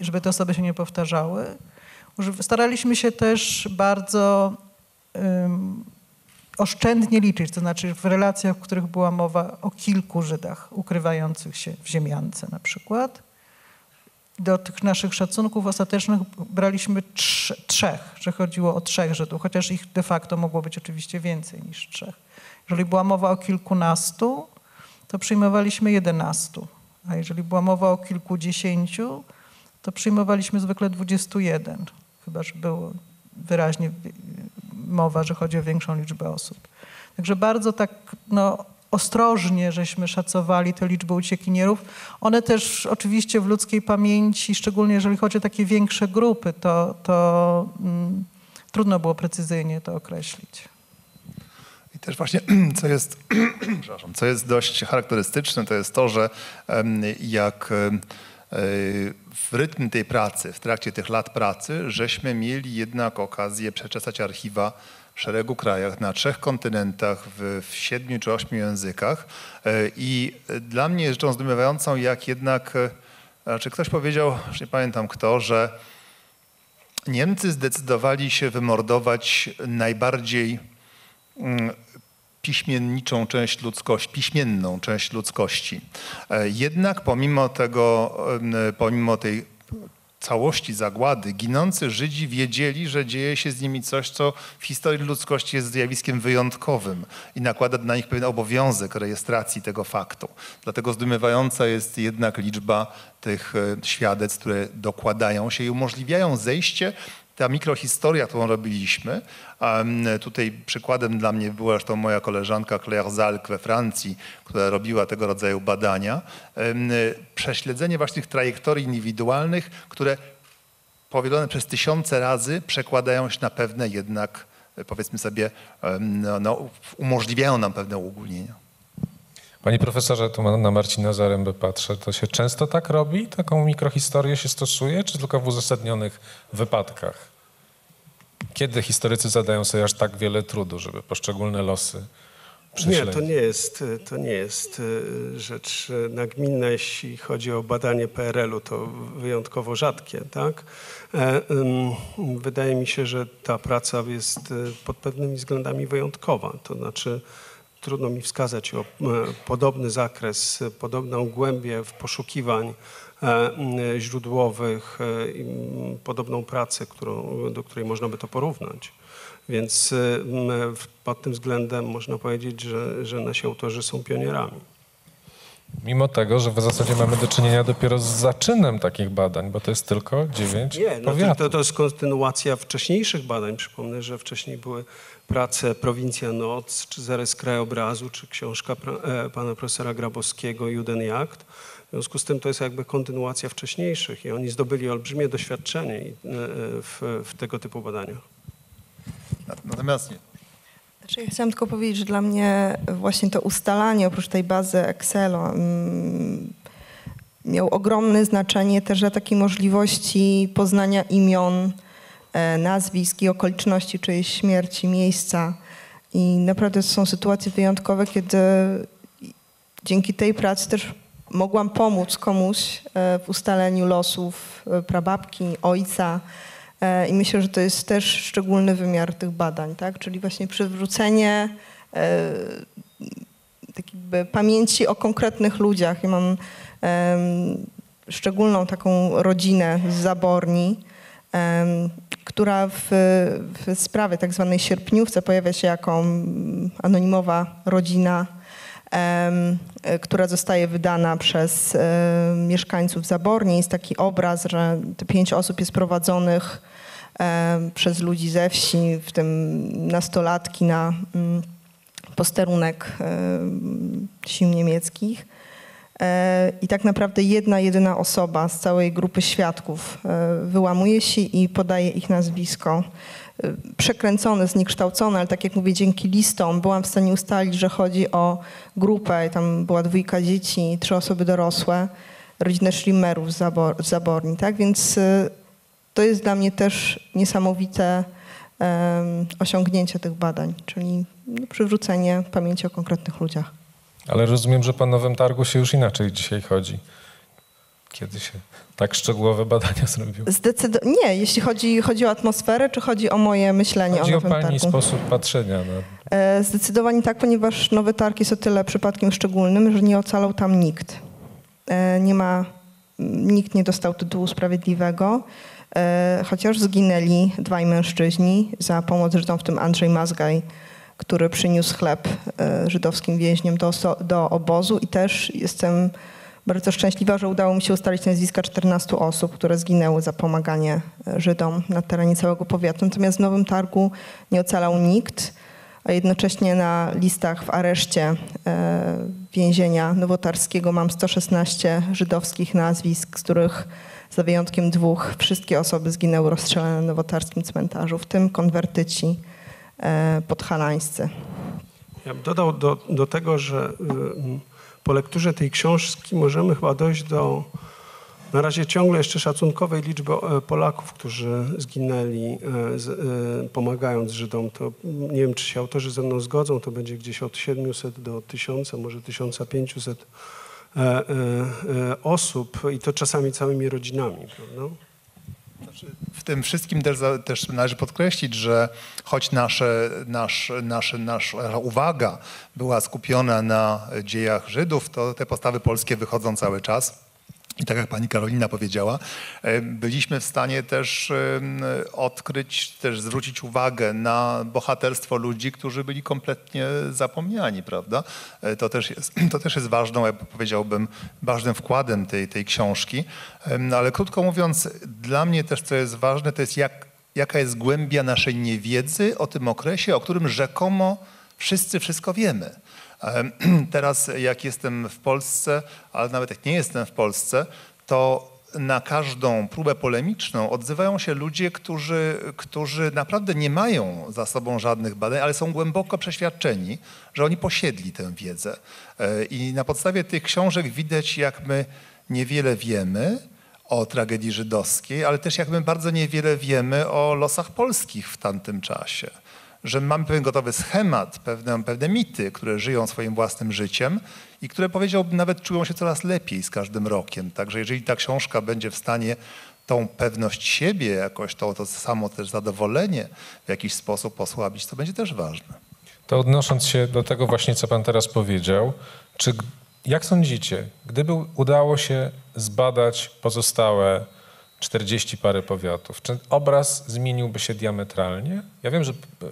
żeby te osoby się nie powtarzały. Staraliśmy się też bardzo ym, oszczędnie liczyć, to znaczy w relacjach, w których była mowa o kilku Żydach ukrywających się w ziemiance na przykład. Do tych naszych szacunków ostatecznych braliśmy trz- trzech, że chodziło o trzech Żydów, chociaż ich de facto mogło być oczywiście więcej niż trzech. Jeżeli była mowa o kilkunastu, to przyjmowaliśmy jedenastu, a jeżeli była mowa o kilkudziesięciu, to przyjmowaliśmy zwykle 21, chyba że było wyraźnie mowa, że chodzi o większą liczbę osób. Także bardzo tak no, ostrożnie żeśmy szacowali te liczby uciekinierów. One też oczywiście w ludzkiej pamięci, szczególnie jeżeli chodzi o takie większe grupy, to, to mm, trudno było precyzyjnie to określić. Też właśnie, co jest, przepraszam, co jest dość charakterystyczne, to jest to, że jak e, w rytm tej pracy, w trakcie tych lat pracy, żeśmy mieli jednak okazję przeczesać archiwa w szeregu krajach, na trzech kontynentach, w, w siedmiu czy ośmiu językach. E, I dla mnie jest rzeczą zdumiewającą, jak jednak, e, znaczy ktoś powiedział, już nie pamiętam kto, że Niemcy zdecydowali się wymordować najbardziej mm, piśmienniczą część ludzkości, piśmienną część ludzkości. E, Jednak pomimo tego, pomimo tej całości zagłady, ginący Żydzi wiedzieli, że dzieje się z nimi coś, co w historii ludzkości jest zjawiskiem wyjątkowym i nakłada na nich pewien obowiązek rejestracji tego faktu. Dlatego zdumiewająca jest jednak liczba tych e, świadectw, które dokładają się i umożliwiają zejście ta mikrohistoria, którą robiliśmy, tutaj przykładem dla mnie była zresztą moja koleżanka Claire Zalk we Francji, która robiła tego rodzaju badania, prześledzenie właśnie tych trajektorii indywidualnych, które powielone przez tysiące razy przekładają się na pewne jednak, e, powiedzmy sobie, no, no, umożliwiają nam pewne uogólnienia. Panie profesorze, tu na Marcina Zarębę patrzę. To się często tak robi? Taką mikrohistorię się stosuje, czy tylko w uzasadnionych wypadkach? Kiedy historycy zadają sobie aż tak wiele trudu, żeby poszczególne losy? Nie, to nie jest, to nie jest y, rzecz y, nagminna, jeśli chodzi o badanie PRL-u, to wyjątkowo rzadkie, tak? E, Wydaje mi się, że ta praca jest pod pewnymi względami wyjątkowa, to znaczy trudno mi wskazać o e, podobny zakres, podobną głębię w poszukiwań e, źródłowych, e, podobną pracę, którą, do której można by to porównać. Więc pod tym względem można powiedzieć, że, że nasi autorzy są pionierami. Mimo tego, że w zasadzie mamy do czynienia dopiero z zaczynem takich badań, bo to jest tylko dziewięć Nie, no to, to jest kontynuacja wcześniejszych badań. Przypomnę, że wcześniej były prace Prowincja Noc, czy Zarys Krajobrazu, czy książka pra, e, pana profesora Grabowskiego Judenjagd. W związku z tym to jest jakby kontynuacja wcześniejszych i oni zdobyli olbrzymie doświadczenie i, e, w, w tego typu badaniach. Natomiast nie. Znaczy, ja chciałam tylko powiedzieć, że dla mnie właśnie to ustalanie oprócz tej bazy Excel mm, miał ogromne znaczenie też dla takiej możliwości poznania imion, e, nazwisk i okoliczności czyjejś śmierci, miejsca. I naprawdę są sytuacje wyjątkowe, kiedy dzięki tej pracy też mogłam pomóc komuś e, w ustaleniu losów e, prababki, ojca. E, I myślę, że to jest też szczególny wymiar tych badań, tak? czyli właśnie przywrócenie e, tak jakby pamięci o konkretnych ludziach. Ja mam szczególną taką rodzinę z Zaborni, która w, w sprawie tak zwanej sierpniówce pojawia się jako mm, anonimowa rodzina, e, która zostaje wydana przez e, mieszkańców Zaborni. Jest taki obraz, że te pięć osób jest prowadzonych em, przez ludzi ze wsi, w tym nastolatki na mm, posterunek sił niemieckich. E, I tak naprawdę jedna, jedyna osoba z całej grupy świadków e, wyłamuje się i podaje ich nazwisko. E, Przekręcone, zniekształcone, ale tak jak mówię, dzięki listom byłam w stanie ustalić, że chodzi o grupę, tam była dwójka dzieci, trzy osoby dorosłe, rodzinę Schlimmerów z, Zabor, z Zaborni, tak? Więc to jest dla mnie też niesamowite em, osiągnięcie tych badań, czyli no, przywrócenie pamięci o konkretnych ludziach. Ale rozumiem, że po Nowym Targu się już inaczej dzisiaj chodzi. Kiedy się tak szczegółowe badania zrobiły? Zdecyd- nie, jeśli chodzi, chodzi o atmosferę, czy chodzi o moje myślenie Chodzi o o Nowym pani Targu? sposób patrzenia na... E, Zdecydowanie tak, ponieważ Nowy Targ jest o tyle przypadkiem szczególnym, że nie ocalał tam nikt. E, Nie ma, nikt nie dostał tytułu sprawiedliwego, e, chociaż zginęli dwaj mężczyźni za pomoc Żydom, w tym Andrzej Mazgaj, który przyniósł chleb e, żydowskim więźniom do, do obozu i też jestem bardzo szczęśliwa, że udało mi się ustalić nazwiska 14 osób, które zginęły za pomaganie e, Żydom na terenie całego powiatu. Natomiast w Nowym Targu nie ocalał nikt, a jednocześnie na listach w areszcie e, więzienia nowotarskiego mam 116 żydowskich nazwisk, z których za wyjątkiem dwóch wszystkie osoby zginęły rozstrzelane na nowotarskim cmentarzu, w tym konwertyci podhalańscy. Ja bym dodał do, do tego, że y, po lekturze tej książki możemy chyba dojść do na razie ciągle jeszcze szacunkowej liczby e, Polaków, którzy zginęli e, e, pomagając Żydom. To nie wiem, czy się autorzy ze mną zgodzą, to będzie gdzieś od 700 do 1000, może 1500 e, e, e, osób i to czasami całymi rodzinami, prawda? W tym wszystkim też, należy podkreślić, że choć nasze, nasz, nasz, nasza uwaga była skupiona na dziejach Żydów, to te postawy polskie wychodzą cały czas. I tak jak pani Karolina powiedziała, e, byliśmy w stanie też odkryć, też zwrócić uwagę na bohaterstwo ludzi, którzy byli kompletnie zapomniani, prawda? E, To też jest, to też jest ważną, powiedziałbym, ważnym wkładem tej, tej książki. No Ale krótko mówiąc, dla mnie też co jest ważne, to jest jak, jaka jest głębia naszej niewiedzy o tym okresie, o którym rzekomo wszyscy wszystko wiemy. Teraz jak jestem w Polsce, ale nawet jak nie jestem w Polsce, to na każdą próbę polemiczną odzywają się ludzie, którzy, którzy naprawdę nie mają za sobą żadnych badań, ale są głęboko przeświadczeni, że oni posiedli tę wiedzę. E, I na podstawie tych książek widać, jak my niewiele wiemy o tragedii żydowskiej, ale też jak my bardzo niewiele wiemy o losach polskich w tamtym czasie. Że mamy pewien gotowy schemat, pewne, pewne mity, które żyją swoim własnym życiem i które powiedziałbym nawet czują się coraz lepiej z każdym rokiem. Także jeżeli ta książka będzie w stanie tą pewność siebie jakoś, to, to samo też zadowolenie w jakiś sposób osłabić, to będzie też ważne. To odnosząc się do tego właśnie, co pan teraz powiedział, czy jak sądzicie, gdyby udało się zbadać pozostałe 40 parę powiatów, czy obraz zmieniłby się diametralnie? Ja wiem, że e,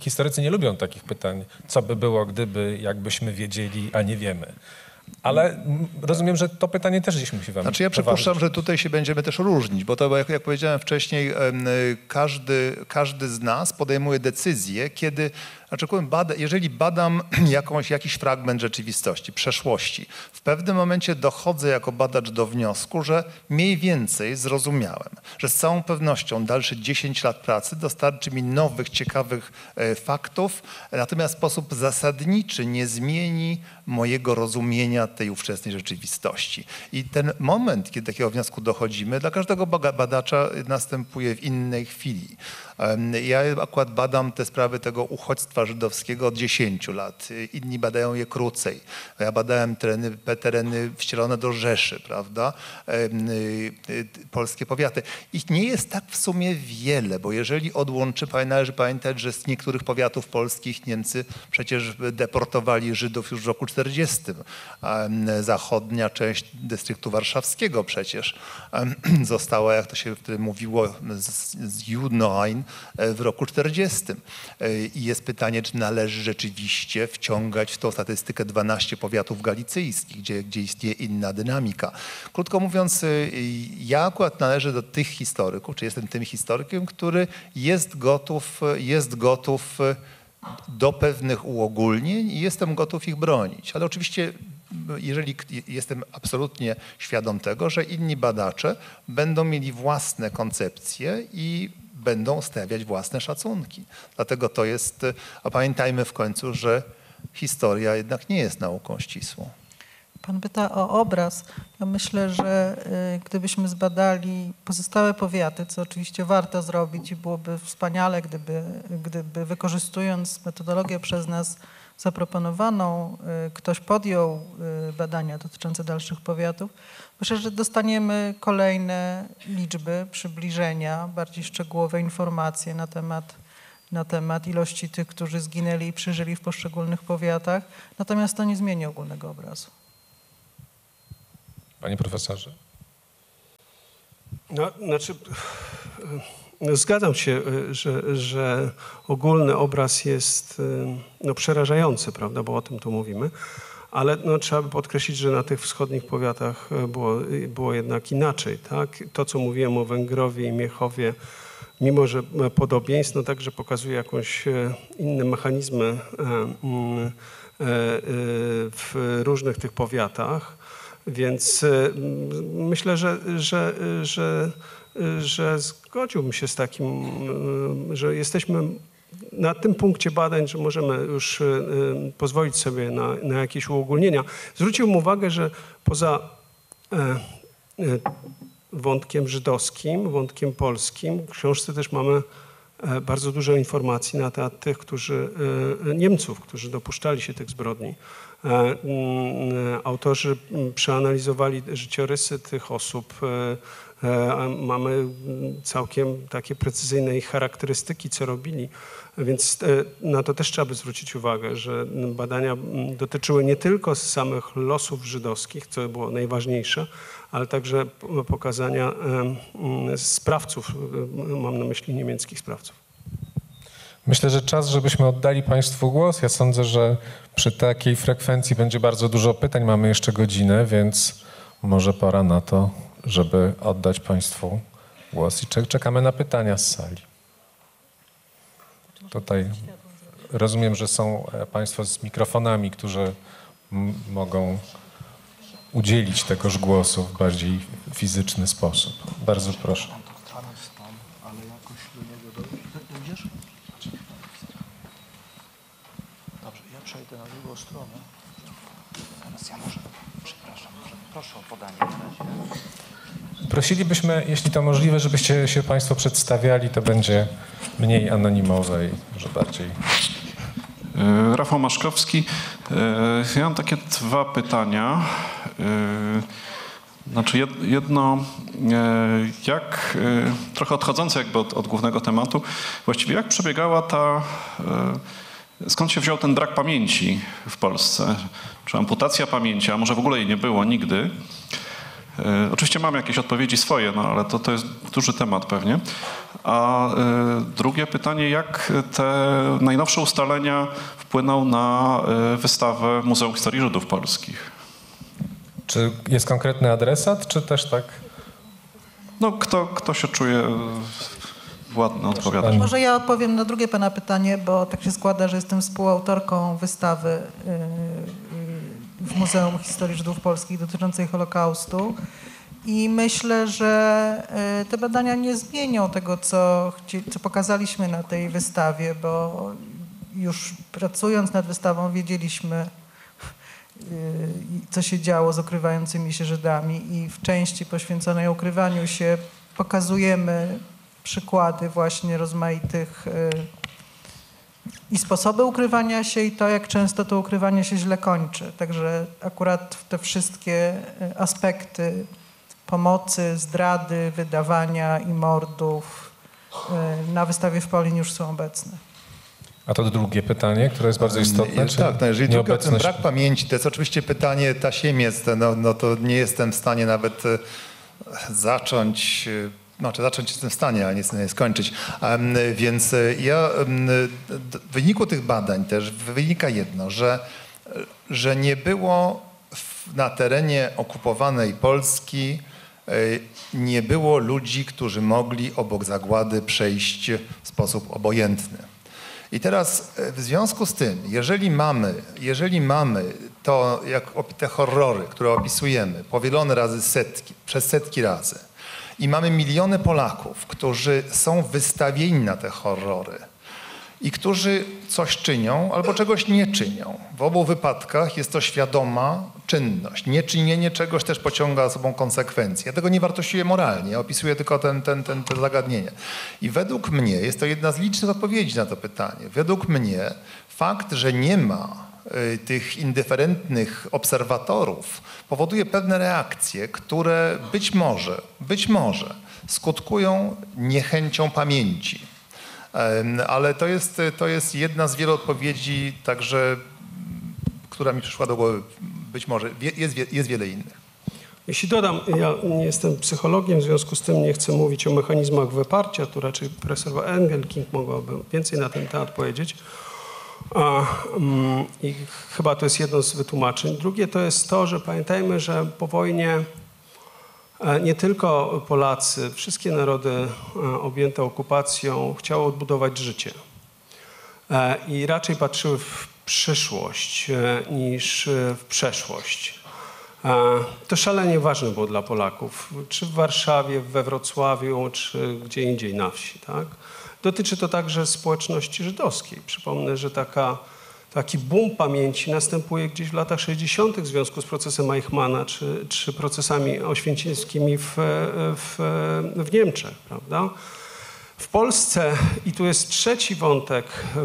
historycy nie lubią takich pytań, co by było, gdyby, jakbyśmy wiedzieli, a nie wiemy. Ale rozumiem, że to pytanie też gdzieś musi wam Znaczy ja przypuszczam, że tutaj się będziemy też różnić, bo to jak, jak powiedziałem wcześniej, y, każdy, każdy z nas podejmuje decyzję, kiedy, powiem, bada, jeżeli badam jakąś, jakiś fragment rzeczywistości, przeszłości, w pewnym momencie dochodzę jako badacz do wniosku, że mniej więcej zrozumiałem, że z całą pewnością dalsze 10 lat pracy dostarczy mi nowych, ciekawych e, faktów, natomiast w sposób zasadniczy nie zmieni mojego rozumienia tej ówczesnej rzeczywistości. I ten moment, kiedy takiego wniosku dochodzimy, dla każdego badacza następuje w innej chwili. Ja akurat badam te sprawy tego uchodźstwa żydowskiego od 10 lat. Inni badają je krócej. Ja badałem tereny, tereny wcielone do Rzeszy, prawda? Y, y, Polskie powiaty. Ich nie jest tak w sumie wiele, bo jeżeli odłączy, należy pamiętać, że z niektórych powiatów polskich Niemcy przecież deportowali Żydów już w roku 40. Em, Zachodnia część dystryktu warszawskiego przecież została, jak to się wtedy mówiło, z, z Judenrein e, w roku 40. E, I jest pytanie, czy należy rzeczywiście wciągać w tą statystykę 12 powiatów galicyjskich, gdzie, gdzie istnieje inna dynamika. Krótko mówiąc, e, ja akurat należę do tych historyków, czy jestem tym historykiem, który jest gotów, jest gotów do pewnych uogólnień i jestem gotów ich bronić. Ale oczywiście jeżeli jestem absolutnie świadom tego, że inni badacze będą mieli własne koncepcje i będą stawiać własne szacunki. Dlatego to jest, a pamiętajmy w końcu, że historia jednak nie jest nauką ścisłą. Pan pyta o obraz. Ja myślę, że y, gdybyśmy zbadali pozostałe powiaty, co oczywiście warto zrobić i byłoby wspaniale, gdyby, gdyby wykorzystując metodologię przez nas zaproponowaną, y, ktoś podjął y, badania dotyczące dalszych powiatów, myślę, że dostaniemy kolejne liczby, przybliżenia, bardziej szczegółowe informacje na temat na temat ilości tych, którzy zginęli i przeżyli w poszczególnych powiatach. Natomiast to nie zmieni ogólnego obrazu. Panie profesorze. No, znaczy, no, zgadzam się, że, że ogólny obraz jest no, przerażający, prawda, bo o tym tu mówimy, ale no, trzeba by podkreślić, że na tych wschodnich powiatach y, było, y, było jednak inaczej. Tak? To, co mówiłem o Węgrowie i Miechowie, mimo że e, podobieństw, no także pokazuje jakąś e, inne mechanizmy e, mm, e, e, w różnych tych powiatach. Więc e, myślę, że, że, że, że zgodziłbym się z takim, że jesteśmy na tym punkcie badań, że możemy już e, e, pozwolić sobie na, na jakieś uogólnienia. Zwróciłbym uwagę, że poza e, wątkiem żydowskim, wątkiem polskim, w książce też mamy bardzo dużo informacji na temat tych, którzy, Niemców, którzy dopuszczali się tych zbrodni. Mm, Autorzy mm, przeanalizowali życiorysy tych osób. Mamy mm, całkiem takie precyzyjne ich charakterystyki, co robili. Więc e, na to też trzeba by zwrócić uwagę, że badania dotyczyły nie tylko samych losów żydowskich, co było najważniejsze, ale także p- pokazania e, sprawców, e, mam na myśli niemieckich sprawców. Myślę, że czas, żebyśmy oddali Państwu głos. Ja sądzę, że przy takiej frekwencji będzie bardzo dużo pytań. Mamy jeszcze godzinę, więc może pora na to, żeby oddać Państwu głos. I czek- czekamy na pytania z sali. Tutaj rozumiem, że są e, Państwo z mikrofonami, którzy mogą udzielić tegoż głosu w bardziej fizyczny sposób. Bardzo proszę. ale jakoś do niego doj- dojdziesz? Dobrze, ja przejdę na drugą stronę. Teraz ja może, przepraszam, może proszę o podanie na razie. Prosilibyśmy, jeśli to możliwe, żebyście się Państwo przedstawiali, to będzie mniej anonimowe i może bardziej. E, Rafał Maszkowski. E, Ja mam takie dwa pytania. E, Znaczy jed- jedno, jak, trochę odchodzące jakby od, od głównego tematu, właściwie jak przebiegała ta, skąd się wziął ten brak pamięci w Polsce? Czy amputacja pamięci, a może w ogóle jej nie było nigdy? E, Oczywiście mam jakieś odpowiedzi swoje, no ale to, to jest duży temat pewnie. A e, drugie pytanie, jak te najnowsze ustalenia wpłyną na e, wystawę Muzeum Historii Żydów Polskich? Czy jest konkretny adresat, czy też tak? No, kto, kto się czuje władny odpowiadać? Może ja odpowiem na drugie pana pytanie, bo tak się składa, że jestem współautorką wystawy w Muzeum Historii Żydów Polskich dotyczącej Holokaustu. I myślę, że y, te badania nie zmienią tego, co, co pokazaliśmy na tej wystawie, bo już pracując nad wystawą wiedzieliśmy, y, co się działo z ukrywającymi się Żydami i w części poświęconej ukrywaniu się pokazujemy przykłady właśnie rozmaitych y, i sposoby ukrywania się i to, jak często to ukrywanie się źle kończy. Także akurat te wszystkie y, aspekty pomocy, zdrady, wydawania i mordów y, na wystawie w Polin już są obecne. A to drugie pytanie, które jest bardzo istotne. Je- czy Tak, no jeżeli tylko o ten brak pamięci, to jest oczywiście pytanie tasiemiec, no, no to nie jestem w stanie nawet e, zacząć, e, znaczy zacząć jestem w stanie, ale nie skończyć. Więc e, ja w wyniku tych badań też wynika jedno, że, że nie było na terenie okupowanej Polski e, nie było ludzi, którzy mogli obok zagłady przejść w sposób obojętny. I teraz e, w związku z tym, jeżeli mamy, jeżeli mamy to, jak te horrory, które opisujemy, powielone razy setki, przez setki razy i mamy miliony Polaków, którzy są wystawieni na te horrory i którzy coś czynią albo czegoś nie czynią. W obu wypadkach jest to świadoma czynność. Nieczynienie czegoś też pociąga za sobą konsekwencje. Ja tego nie wartościuję moralnie, ja opisuję tylko ten, ten, ten, to zagadnienie. I według mnie, jest to jedna z licznych odpowiedzi na to pytanie, według mnie fakt, że nie ma tych indyferentnych obserwatorów powoduje pewne reakcje, które być może, być może skutkują niechęcią pamięci. Ale to jest, to jest jedna z wielu odpowiedzi, także, która mi przyszła do głowy. Być może jest, jest wiele innych. Jeśli dodam, ja nie jestem psychologiem, w związku z tym nie chcę mówić o mechanizmach wyparcia, tu raczej profesor Engelking mogłaby więcej na ten temat powiedzieć. A, mm, I chyba to jest jedno z wytłumaczeń. Drugie to jest to, że pamiętajmy, że po wojnie e, nie tylko Polacy, wszystkie narody e, objęte okupacją chciały odbudować życie. E, I raczej patrzyły w przyszłość niż w przeszłość. To szalenie ważne było dla Polaków, czy w Warszawie, we Wrocławiu, czy gdzie indziej na wsi. Tak? Dotyczy to także społeczności żydowskiej. Przypomnę, że taka, taki boom pamięci następuje gdzieś w latach 60. w związku z procesem Eichmana, czy, czy procesami oświęcimskimi w, w, w Niemczech. Prawda? W Polsce, i tu jest trzeci wątek,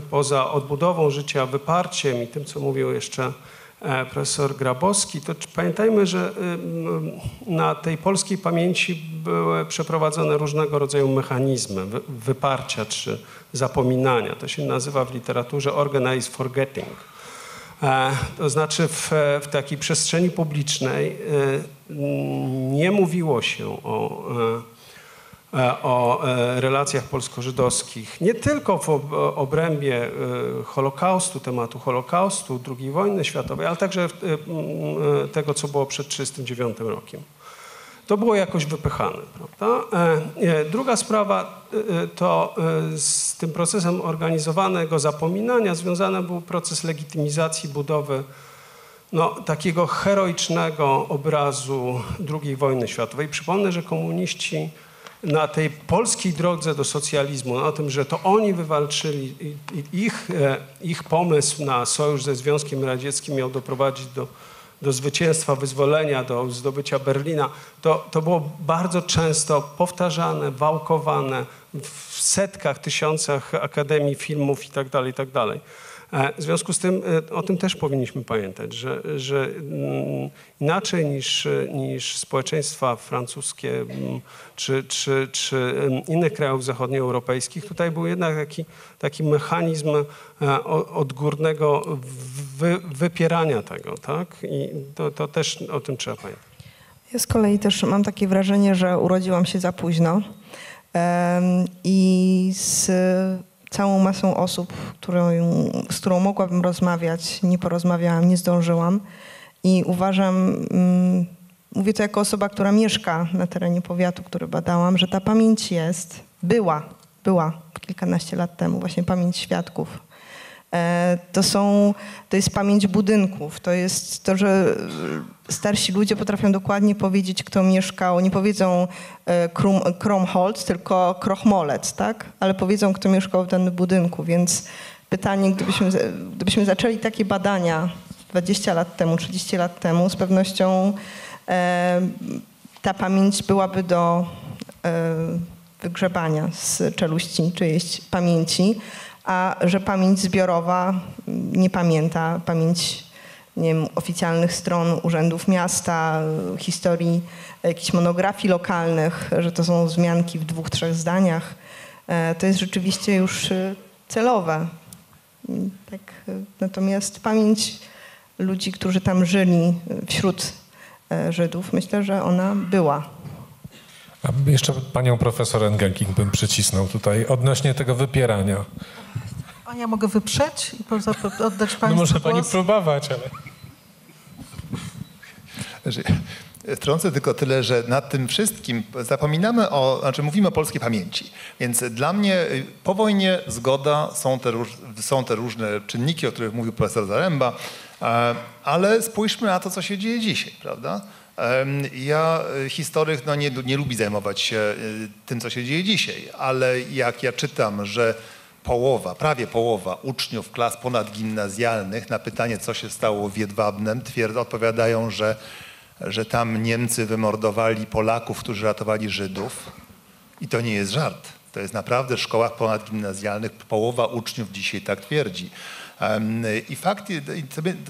poza odbudową życia, wyparciem i tym, co mówił jeszcze profesor Grabowski, to pamiętajmy, że ym, na tej polskiej pamięci były przeprowadzone różnego rodzaju mechanizmy wy- wyparcia czy zapominania. To się nazywa w literaturze organized forgetting. E, To znaczy w, w takiej przestrzeni publicznej e, m, nie mówiło się o, e, e, o e, relacjach polsko-żydowskich, nie tylko w ob- obrębie e, Holokaustu, tematu Holokaustu, II wojny światowej, ale także e, e, tego, co było przed 1939 rokiem. To było jakoś wypychane. Prawda? E, e, Druga sprawa e, e, to e, z tym procesem organizowanego zapominania związany był proces legitymizacji budowy no, takiego heroicznego obrazu II wojny światowej. Przypomnę, że komuniści na tej polskiej drodze do socjalizmu, na tym, że to oni wywalczyli ich, e, ich pomysł na sojusz ze Związkiem Radzieckim miał doprowadzić do do zwycięstwa, wyzwolenia, do zdobycia Berlina, to, to było bardzo często powtarzane, wałkowane w setkach, tysiącach akademii filmów i tak E, W związku z tym e, o tym też powinniśmy pamiętać, że, że mm, inaczej niż, niż społeczeństwa francuskie mm, czy, czy, czy innych krajów zachodnioeuropejskich, tutaj był jednak taki, taki mechanizm e, odgórnego wy, wypierania tego, tak? I to, to też o tym trzeba pamiętać. Ja z kolei też mam takie wrażenie, że urodziłam się za późno i z całą masą osób, którą, z którą mogłabym rozmawiać, nie porozmawiałam, nie zdążyłam i uważam, mm, mówię to jako osoba, która mieszka na terenie powiatu, który badałam, że ta pamięć jest, była, była kilkanaście lat temu, właśnie pamięć świadków. E, To, są, to jest pamięć budynków, to jest to, że e, starsi ludzie potrafią dokładnie powiedzieć, kto mieszkał, nie powiedzą e, Krum, Kromholz, tylko Krochmolec, tak? Ale powiedzą, kto mieszkał w danym budynku, więc pytanie, gdybyśmy, gdybyśmy zaczęli takie badania 20 lat temu, 30 lat temu, z pewnością e, ta pamięć byłaby do e, wygrzebania z czeluści czyjejś pamięci, a że pamięć zbiorowa nie pamięta, pamięć nie wiem, oficjalnych stron urzędów miasta, historii jakichś monografii lokalnych, że to są wzmianki w dwóch, trzech zdaniach, e, to jest rzeczywiście już y, celowe. Mm, Tak, y, natomiast pamięć ludzi, którzy tam żyli wśród e, Żydów, myślę, że ona była. A jeszcze panią profesor Engelking bym przycisnął tutaj odnośnie tego wypierania. A ja mogę wyprzeć i oddać No Państwu może pani głos? próbować, ale... Że- Wtrącę tylko tyle, że nad tym wszystkim zapominamy o, znaczy mówimy o polskiej pamięci. Więc dla mnie y, po wojnie zgoda, są te, róż, są te różne czynniki, o których mówił profesor Zaręba, e, ale spójrzmy na to, co się dzieje dzisiaj, prawda? Ja, y, historyk, no nie, nie lubi zajmować się y, tym, co się dzieje dzisiaj, ale jak ja czytam, że połowa, prawie połowa uczniów klas ponadgimnazjalnych na pytanie, co się stało w Jedwabnem, twierd, odpowiadają, że, że tam Niemcy wymordowali Polaków, którzy ratowali Żydów. I to nie jest żart. To jest naprawdę w szkołach ponadgimnazjalnych połowa uczniów dzisiaj tak twierdzi. I fakt,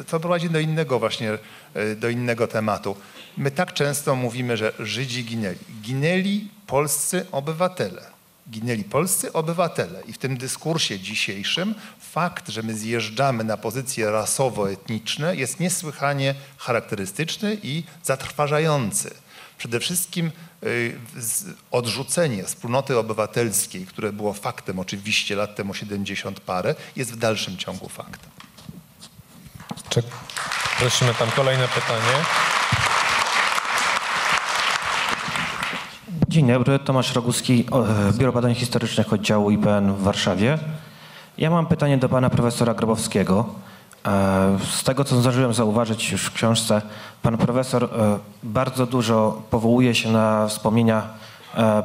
to prowadzi do innego właśnie, e, do innego tematu. My tak często mówimy, że Żydzi ginęli. Ginęli polscy obywatele. Ginęli polscy obywatele. I w tym dyskursie dzisiejszym fakt, że my zjeżdżamy na pozycje rasowo-etniczne jest niesłychanie charakterystyczny i zatrważający. Przede wszystkim y, odrzucenie wspólnoty obywatelskiej, które było faktem oczywiście lat temu 70 parę, jest w dalszym ciągu faktem. Prosimy tam kolejne pytanie? Dzień dobry, Tomasz Roguski, e, Biuro Badań Historycznych Oddziału IPN w Warszawie. Ja mam pytanie do pana profesora Grabowskiego. E, Z tego, co zdążyłem zauważyć już w książce, pan profesor e, bardzo dużo powołuje się na wspomnienia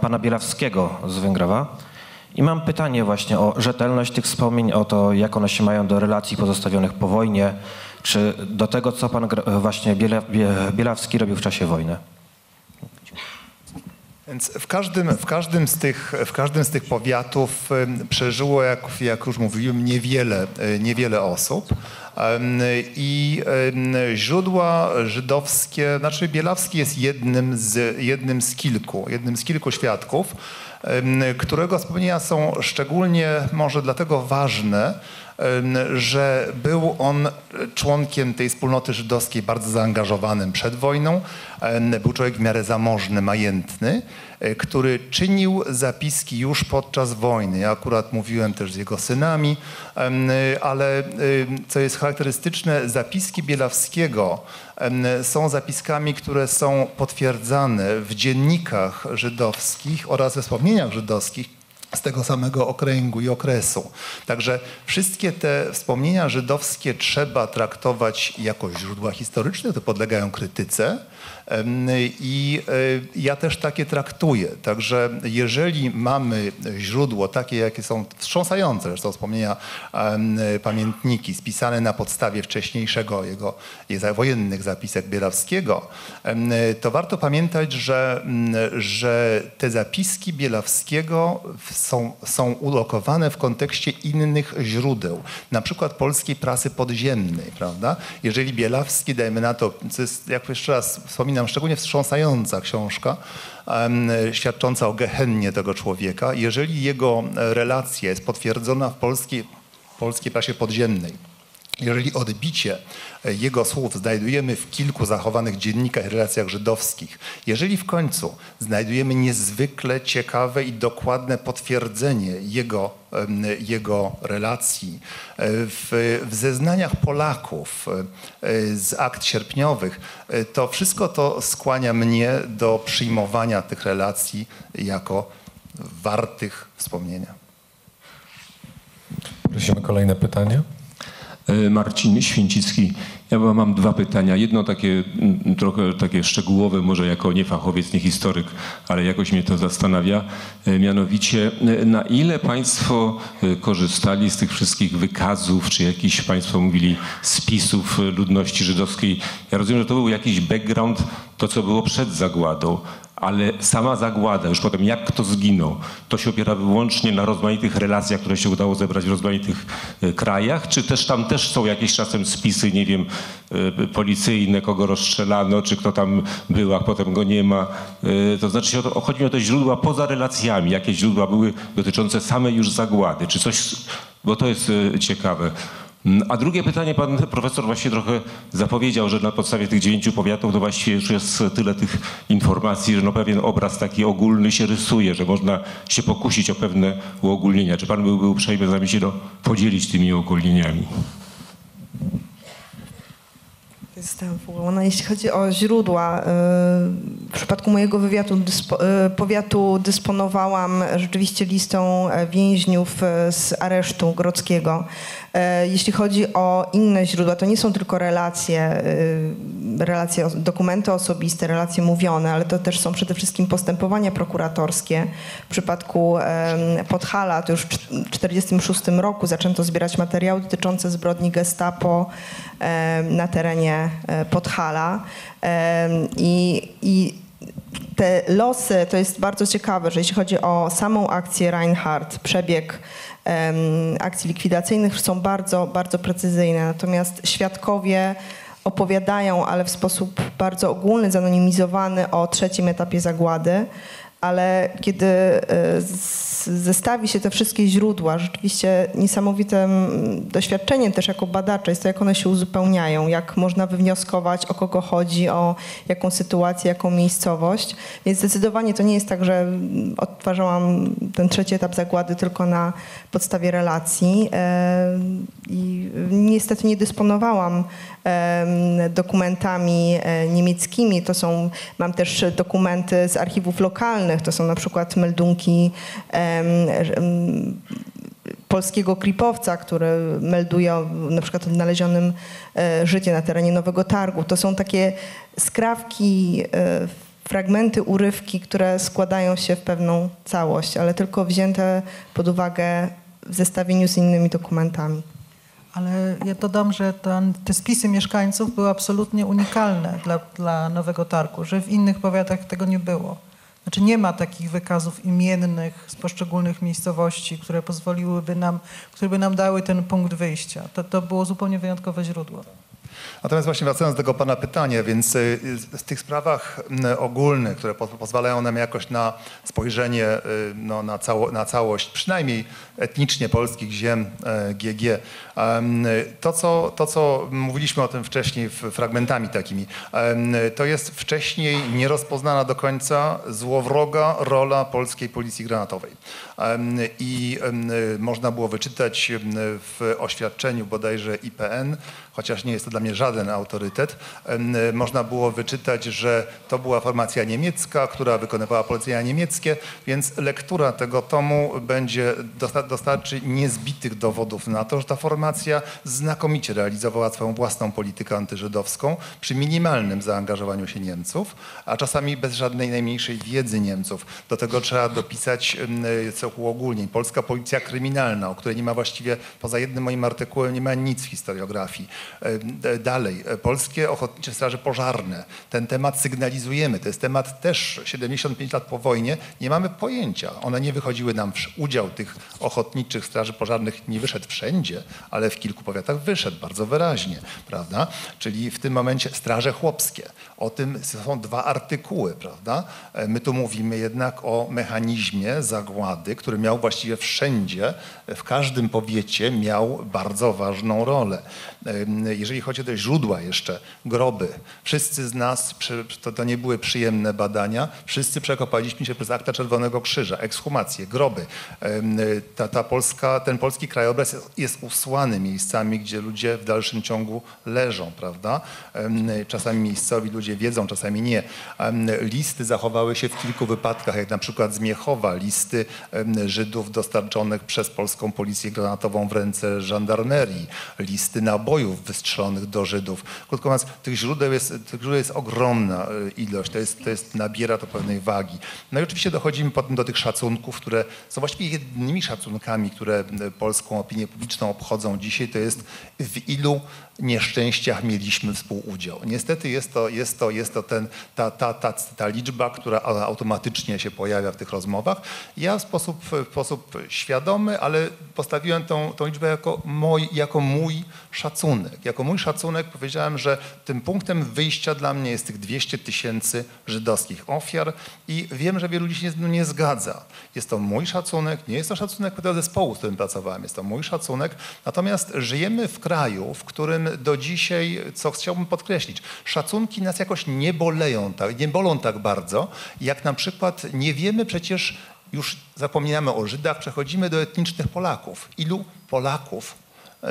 pana Bielawskiego z Węgrowa. I mam pytanie właśnie o rzetelność tych wspomnień, o to, jak one się mają do relacji pozostawionych po wojnie, czy do tego, co pan właśnie Biela- Bie- Bielawski robił w czasie wojny. Więc w każdym, w każdym, z, tych, w każdym z tych powiatów przeżyło, jak, jak już mówiłem, niewiele, e, niewiele osób. I źródła żydowskie, znaczy Bielawski jest jednym z, jednym z kilku, jednym z kilku świadków, którego wspomnienia są szczególnie może dlatego ważne, że był on członkiem tej wspólnoty żydowskiej bardzo zaangażowanym przed wojną. Był człowiek w miarę zamożny, majętny, e, który czynił zapiski już podczas wojny. Ja akurat mówiłem też z jego synami, ale co jest charakterystyczne, zapiski Bielawskiego są zapiskami, które są potwierdzane w dziennikach żydowskich oraz we wspomnieniach żydowskich z tego samego okręgu i okresu. Także wszystkie te wspomnienia żydowskie trzeba traktować jako źródła historyczne, to podlegają krytyce. I e, ja też takie traktuję. Także jeżeli mamy źródło takie, jakie są wstrząsające, zresztą wspomnienia pamiętniki spisane na podstawie wcześniejszego jego wojennych zapisek Bielawskiego, to warto pamiętać, że, że te zapiski Bielawskiego są, są ulokowane w kontekście innych źródeł, na przykład polskiej prasy podziemnej, prawda? Jeżeli Bielawski, dajmy na to, co jest, jak jeszcze raz wspominam, szczególnie wstrząsająca książka, świadcząca o gehennie tego człowieka, jeżeli jego relacja jest potwierdzona w polskiej, polskiej prasie podziemnej, jeżeli odbicie e, jego słów znajdujemy w kilku zachowanych dziennikach i relacjach żydowskich, jeżeli w końcu znajdujemy niezwykle ciekawe i dokładne potwierdzenie jego, jego relacji e, w, w zeznaniach Polaków e, z akt sierpniowych, to wszystko to skłania mnie do przyjmowania tych relacji jako wartych wspomnienia. Prosimy kolejne pytanie. E, Marcin Święcicki. Ja mam dwa pytania. Jedno takie mm, trochę takie szczegółowe, może jako nie fachowiec, nie historyk, ale jakoś mnie to zastanawia. E, Mianowicie, e, na ile Państwo korzystali z tych wszystkich wykazów, czy jakiś Państwo mówili spisów ludności żydowskiej? Ja rozumiem, że to był jakiś background, to co było przed zagładą. Ale sama zagłada, już potem jak kto zginął, to się opiera wyłącznie na rozmaitych relacjach, które się udało zebrać w rozmaitych e, krajach, czy też tam też są jakieś czasem spisy, nie wiem, e, policyjne, kogo rozstrzelano, czy kto tam był, a potem go nie ma. E, To znaczy o to, chodzi mi o te źródła poza relacjami, jakie źródła były dotyczące samej już zagłady, czy coś, bo to jest ciekawe. Mm, A drugie pytanie, pan profesor właśnie trochę zapowiedział, że na podstawie tych dziewięciu powiatów to właściwie już jest tyle tych informacji, że no pewien obraz taki ogólny się rysuje, że można się pokusić o pewne uogólnienia. Czy pan byłby uprzejmy z się no, podzielić tymi uogólnieniami? Jestem wywołana. Jeśli chodzi o źródła, y, w przypadku mojego dyspo, y, powiatu dysponowałam rzeczywiście listą e, więźniów e, z aresztu grodzkiego. E, Jeśli chodzi o inne źródła, to nie są tylko relacje, y, relacje, dokumenty osobiste, relacje mówione, ale to też są przede wszystkim postępowania prokuratorskie. W przypadku Podhala, to już w 1946 roku zaczęto zbierać materiały dotyczące zbrodni gestapo na terenie Podhala. Em, I, i te losy, to jest bardzo ciekawe, że jeśli chodzi o samą akcję Reinhardt, przebieg akcji likwidacyjnych są bardzo, bardzo precyzyjne. Natomiast świadkowie opowiadają, ale w sposób bardzo ogólny, zanonimizowany o trzecim etapie zagłady. Ale kiedy zestawi się te wszystkie źródła, rzeczywiście niesamowitym doświadczeniem też jako badacza jest to, jak one się uzupełniają, jak można wywnioskować, o kogo chodzi, o jaką sytuację, jaką miejscowość. Więc zdecydowanie to nie jest tak, że mm, odtwarzałam ten trzeci etap zagłady tylko na podstawie relacji e, i niestety nie dysponowałam dokumentami e, niemieckimi. To są, mam też dokumenty z archiwów lokalnych, to są na przykład meldunki polskiego klipowca, który melduje o na przykład odnalezionym e, życie na terenie Nowego Targu. To są takie skrawki, e, fragmenty, urywki, które składają się w pewną całość, ale tylko wzięte pod uwagę w zestawieniu z innymi dokumentami. Ale ja dodam, że ten, te spisy mieszkańców były absolutnie unikalne dla, dla Nowego Targu, że w innych powiatach tego nie było. Znaczy nie ma takich wykazów imiennych z poszczególnych miejscowości, które pozwoliłyby nam, które by nam dały ten punkt wyjścia. To, to było zupełnie wyjątkowe źródło. Natomiast właśnie wracając do tego Pana pytania, więc y, w tych sprawach y, ogólnych, które po, pozwalają nam jakoś na spojrzenie y, no, na, cało, na całość, przynajmniej etnicznie polskich ziem GG, to co, to co mówiliśmy o tym wcześniej fragmentami takimi, to jest wcześniej nierozpoznana do końca złowroga rola polskiej policji granatowej. I można było wyczytać w oświadczeniu bodajże IPN, chociaż nie jest to dla mnie żaden autorytet, można było wyczytać, że to była formacja niemiecka, która wykonywała polecenia niemieckie, więc lektura tego tomu będzie dosta- dostarczy niezbitych dowodów na to, że ta formacja znakomicie realizowała swoją własną politykę antyżydowską przy minimalnym zaangażowaniu się Niemców, a czasami bez żadnej najmniejszej wiedzy Niemców. Do tego trzeba dopisać co uogólnień. Polska policja kryminalna, o której nie ma właściwie poza jednym moim artykułem nie ma nic w historiografii. E, d- Dalej, e, polskie ochotnicze straże pożarne. Ten temat sygnalizujemy. To jest temat też 75 lat po wojnie. Nie mamy pojęcia. One nie wychodziły nam, udział tych ochotniczych straży pożarnych nie wyszedł wszędzie, ale w kilku powiatach wyszedł bardzo wyraźnie, prawda? Czyli w tym momencie straże chłopskie. O tym są dwa artykuły, prawda? E, My tu mówimy jednak o mechanizmie zagłady, który miał właściwie wszędzie, w każdym powiecie miał bardzo ważną rolę. Jeżeli chodzi o te źródła jeszcze, groby, wszyscy z nas, to, to nie były przyjemne badania, wszyscy przekopaliśmy się przez akta Czerwonego Krzyża, ekshumacje, groby. Ta, ta polska, ten polski krajobraz jest, jest usłany miejscami, gdzie ludzie w dalszym ciągu leżą, prawda? Czasami miejscowi ludzie wiedzą, czasami nie. Listy zachowały się w kilku wypadkach, jak na przykład z Miechowa, listy Żydów dostarczonych przez polską policję granatową w ręce żandarmerii, listy nabojów wystrzelonych do Żydów. Krótko mówiąc, tych źródeł jest, tych źródeł jest ogromna e, ilość, to, jest, to jest, nabiera to pewnej wagi. No i oczywiście dochodzimy potem do tych szacunków, które są właściwie jedynymi szacunkami, które polską opinię publiczną obchodzą dzisiaj, to jest w ilu nieszczęściach mieliśmy współudział. Niestety jest to, jest to, jest to ten, ta, ta, ta, ta liczba, która automatycznie się pojawia w tych rozmowach. Ja w sposób, w sposób świadomy, ale postawiłem tą, tą liczbę jako, moj, jako mój szacunek. Jako mój szacunek powiedziałem, że tym punktem wyjścia dla mnie jest tych 200 tysięcy żydowskich ofiar i wiem, że wielu ludzi się z tym nie zgadza. Jest to mój szacunek, nie jest to szacunek tego zespołu, z którym pracowałem, jest to mój szacunek. Natomiast żyjemy w kraju, w którym do dzisiaj, co chciałbym podkreślić, szacunki nas jakoś nie boleją, tak, nie bolą tak bardzo, jak na przykład nie wiemy przecież, już zapominamy o Żydach, przechodzimy do etnicznych Polaków. Ilu Polaków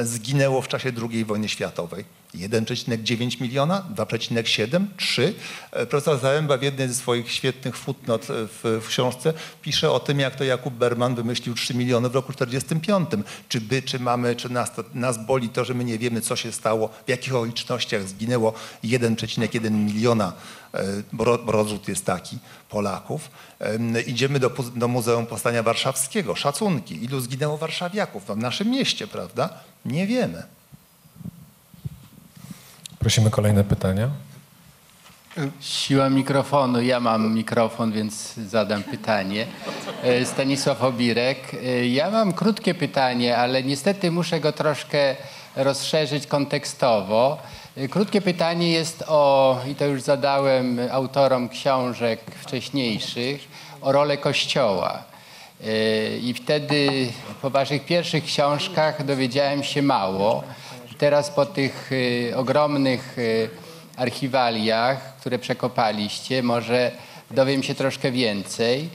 zginęło w czasie II wojny światowej? 1,9 miliona, 2,7, 3. E, Profesor Zaręba w jednej ze swoich świetnych footnot e, w, w książce pisze o tym, jak to Jakub Berman wymyślił 3 miliony w roku 45. Czy by, czy mamy, czy nas, nas boli to, że my nie wiemy, co się stało, w jakich okolicznościach zginęło 1,1 miliona, rozrzut jest taki, Polaków. Em, Idziemy do, do Muzeum Powstania Warszawskiego. Szacunki. Ilu zginęło warszawiaków w naszym mieście, prawda? Nie wiemy. Prosimy kolejne pytania. Siła mikrofonu. Ja mam mikrofon, więc zadam pytanie. E, Stanisław Obirek. E, Ja mam krótkie pytanie, ale niestety muszę go troszkę rozszerzyć kontekstowo. E, Krótkie pytanie jest o, i to już zadałem autorom książek wcześniejszych, o rolę Kościoła. E, I wtedy po waszych pierwszych książkach dowiedziałem się mało. Teraz po tych e, ogromnych archiwaliach, które przekopaliście, może dowiem się troszkę więcej.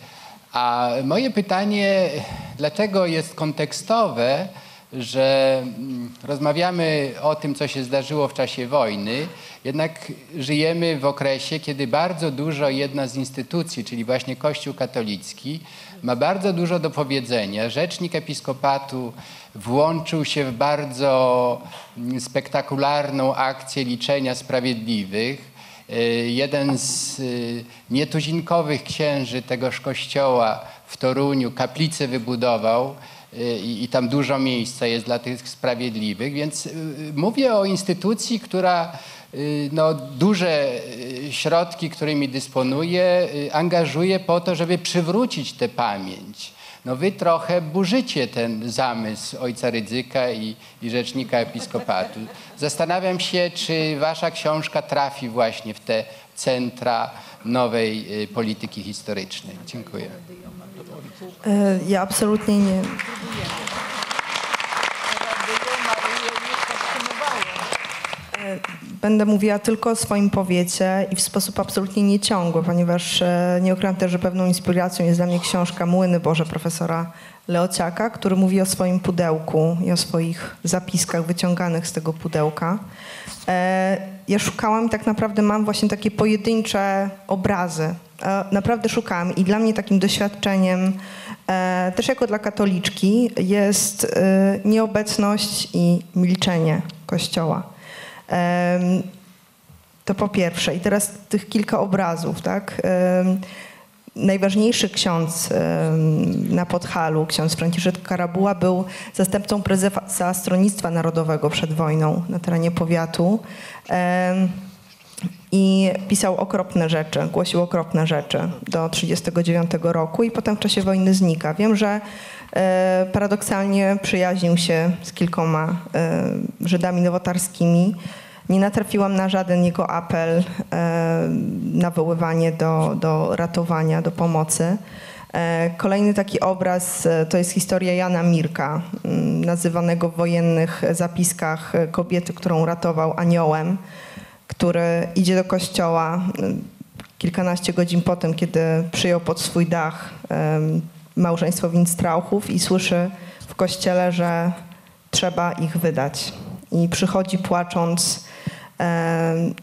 A moje pytanie, dlaczego jest kontekstowe, że mm, rozmawiamy o tym, co się zdarzyło w czasie wojny, jednak żyjemy w okresie, kiedy bardzo dużo jedna z instytucji, czyli właśnie Kościół katolicki, ma bardzo dużo do powiedzenia. Rzecznik episkopatu włączył się w bardzo mm, spektakularną akcję liczenia sprawiedliwych. Y, Jeden z y, nietuzinkowych księży tegoż kościoła w Toruniu kaplicę wybudował i, i tam dużo miejsca jest dla tych sprawiedliwych, więc y, mówię o instytucji, która y, no, duże y, środki, którymi dysponuje, y, angażuje po to, żeby przywrócić tę pamięć. No wy trochę burzycie ten zamysł ojca Rydzyka i, i rzecznika episkopatu. Zastanawiam się, czy wasza książka trafi właśnie w te centra nowej y, polityki historycznej. Dziękuję. E, Ja absolutnie nie. E, Będę mówiła tylko o swoim powiecie i w sposób absolutnie nieciągły, ponieważ e, nie ukrywam też, że pewną inspiracją jest dla mnie książka Młyny Boże profesora Leociaka, który mówi o swoim pudełku i o swoich zapiskach wyciąganych z tego pudełka. E, Ja szukałam i tak naprawdę mam właśnie takie pojedyncze obrazy. E, Naprawdę szukałam i dla mnie takim doświadczeniem, też jako dla katoliczki, jest nieobecność i milczenie Kościoła. To po pierwsze. I teraz tych kilka obrazów, tak? Najważniejszy ksiądz na Podhalu, ksiądz Franciszek Karabuła, był zastępcą prezesa Stronnictwa Narodowego przed wojną na terenie powiatu. I pisał okropne rzeczy, głosił okropne rzeczy do 1939 roku i potem w czasie wojny znika. Wiem, że paradoksalnie przyjaźnił się z kilkoma e, Żydami nowotarskimi. Nie natrafiłam na żaden jego apel, e, nawoływanie do, do ratowania, do pomocy. E, Kolejny taki obraz e, to jest historia Jana Mirka, m, nazywanego w wojennych zapiskach e, kobiety, którą ratował aniołem, który idzie do kościoła m, kilkanaście godzin po tym, kiedy przyjął pod swój dach małżeństwo Winstrauchów i słyszy w kościele, że trzeba ich wydać. I przychodzi płacząc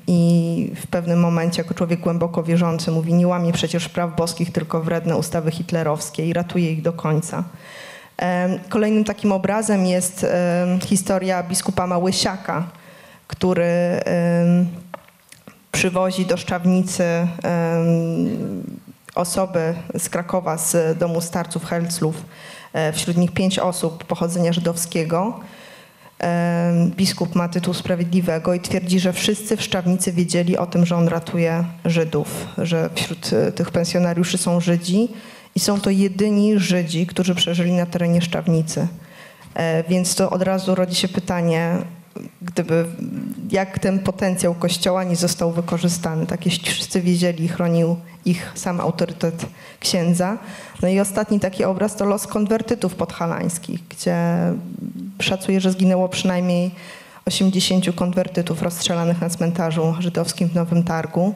i w pewnym momencie jako człowiek głęboko wierzący mówi nie łamie przecież praw boskich, tylko wredne ustawy hitlerowskie i ratuje ich do końca. Kolejnym takim obrazem jest historia biskupa Małysiaka, który przywozi do Szczawnicy osoby z Krakowa, z domu starców Helclów, e, wśród nich pięć osób pochodzenia żydowskiego. Em, Biskup ma tytuł sprawiedliwego i twierdzi, że wszyscy w Szczawnicy wiedzieli o tym, że on ratuje Żydów, że wśród e, tych pensjonariuszy są Żydzi i są to jedyni Żydzi, którzy przeżyli na terenie Szczawnicy. E, Więc to od razu rodzi się pytanie, gdyby, jak ten potencjał Kościoła nie został wykorzystany. Tak, jeśli wszyscy wiedzieli i chronił ich sam autorytet księdza. No i ostatni taki obraz to los konwertytów podhalańskich, gdzie szacuje, że zginęło przynajmniej 80 konwertytów rozstrzelanych na cmentarzu żydowskim w Nowym Targu.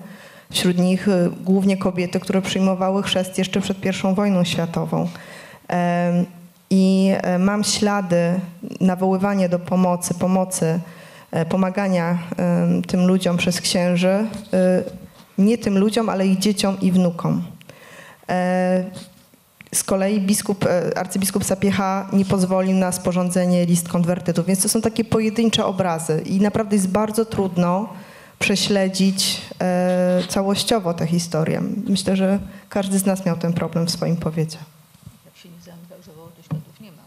Wśród nich y, głównie kobiety, które przyjmowały chrzest jeszcze przed I wojną światową. I e, mam ślady nawoływania do pomocy, pomocy, e, pomagania tym ludziom przez księży, y, nie tym ludziom, ale ich dzieciom i wnukom. E, Z kolei biskup, e, arcybiskup Sapiecha nie pozwolił na sporządzenie list konwertytów, więc to są takie pojedyncze obrazy i naprawdę jest bardzo trudno prześledzić e, całościowo tę historię. Myślę, że każdy z nas miał ten problem w swoim powiecie. Jak się nie zaangażował, to śladów nie ma.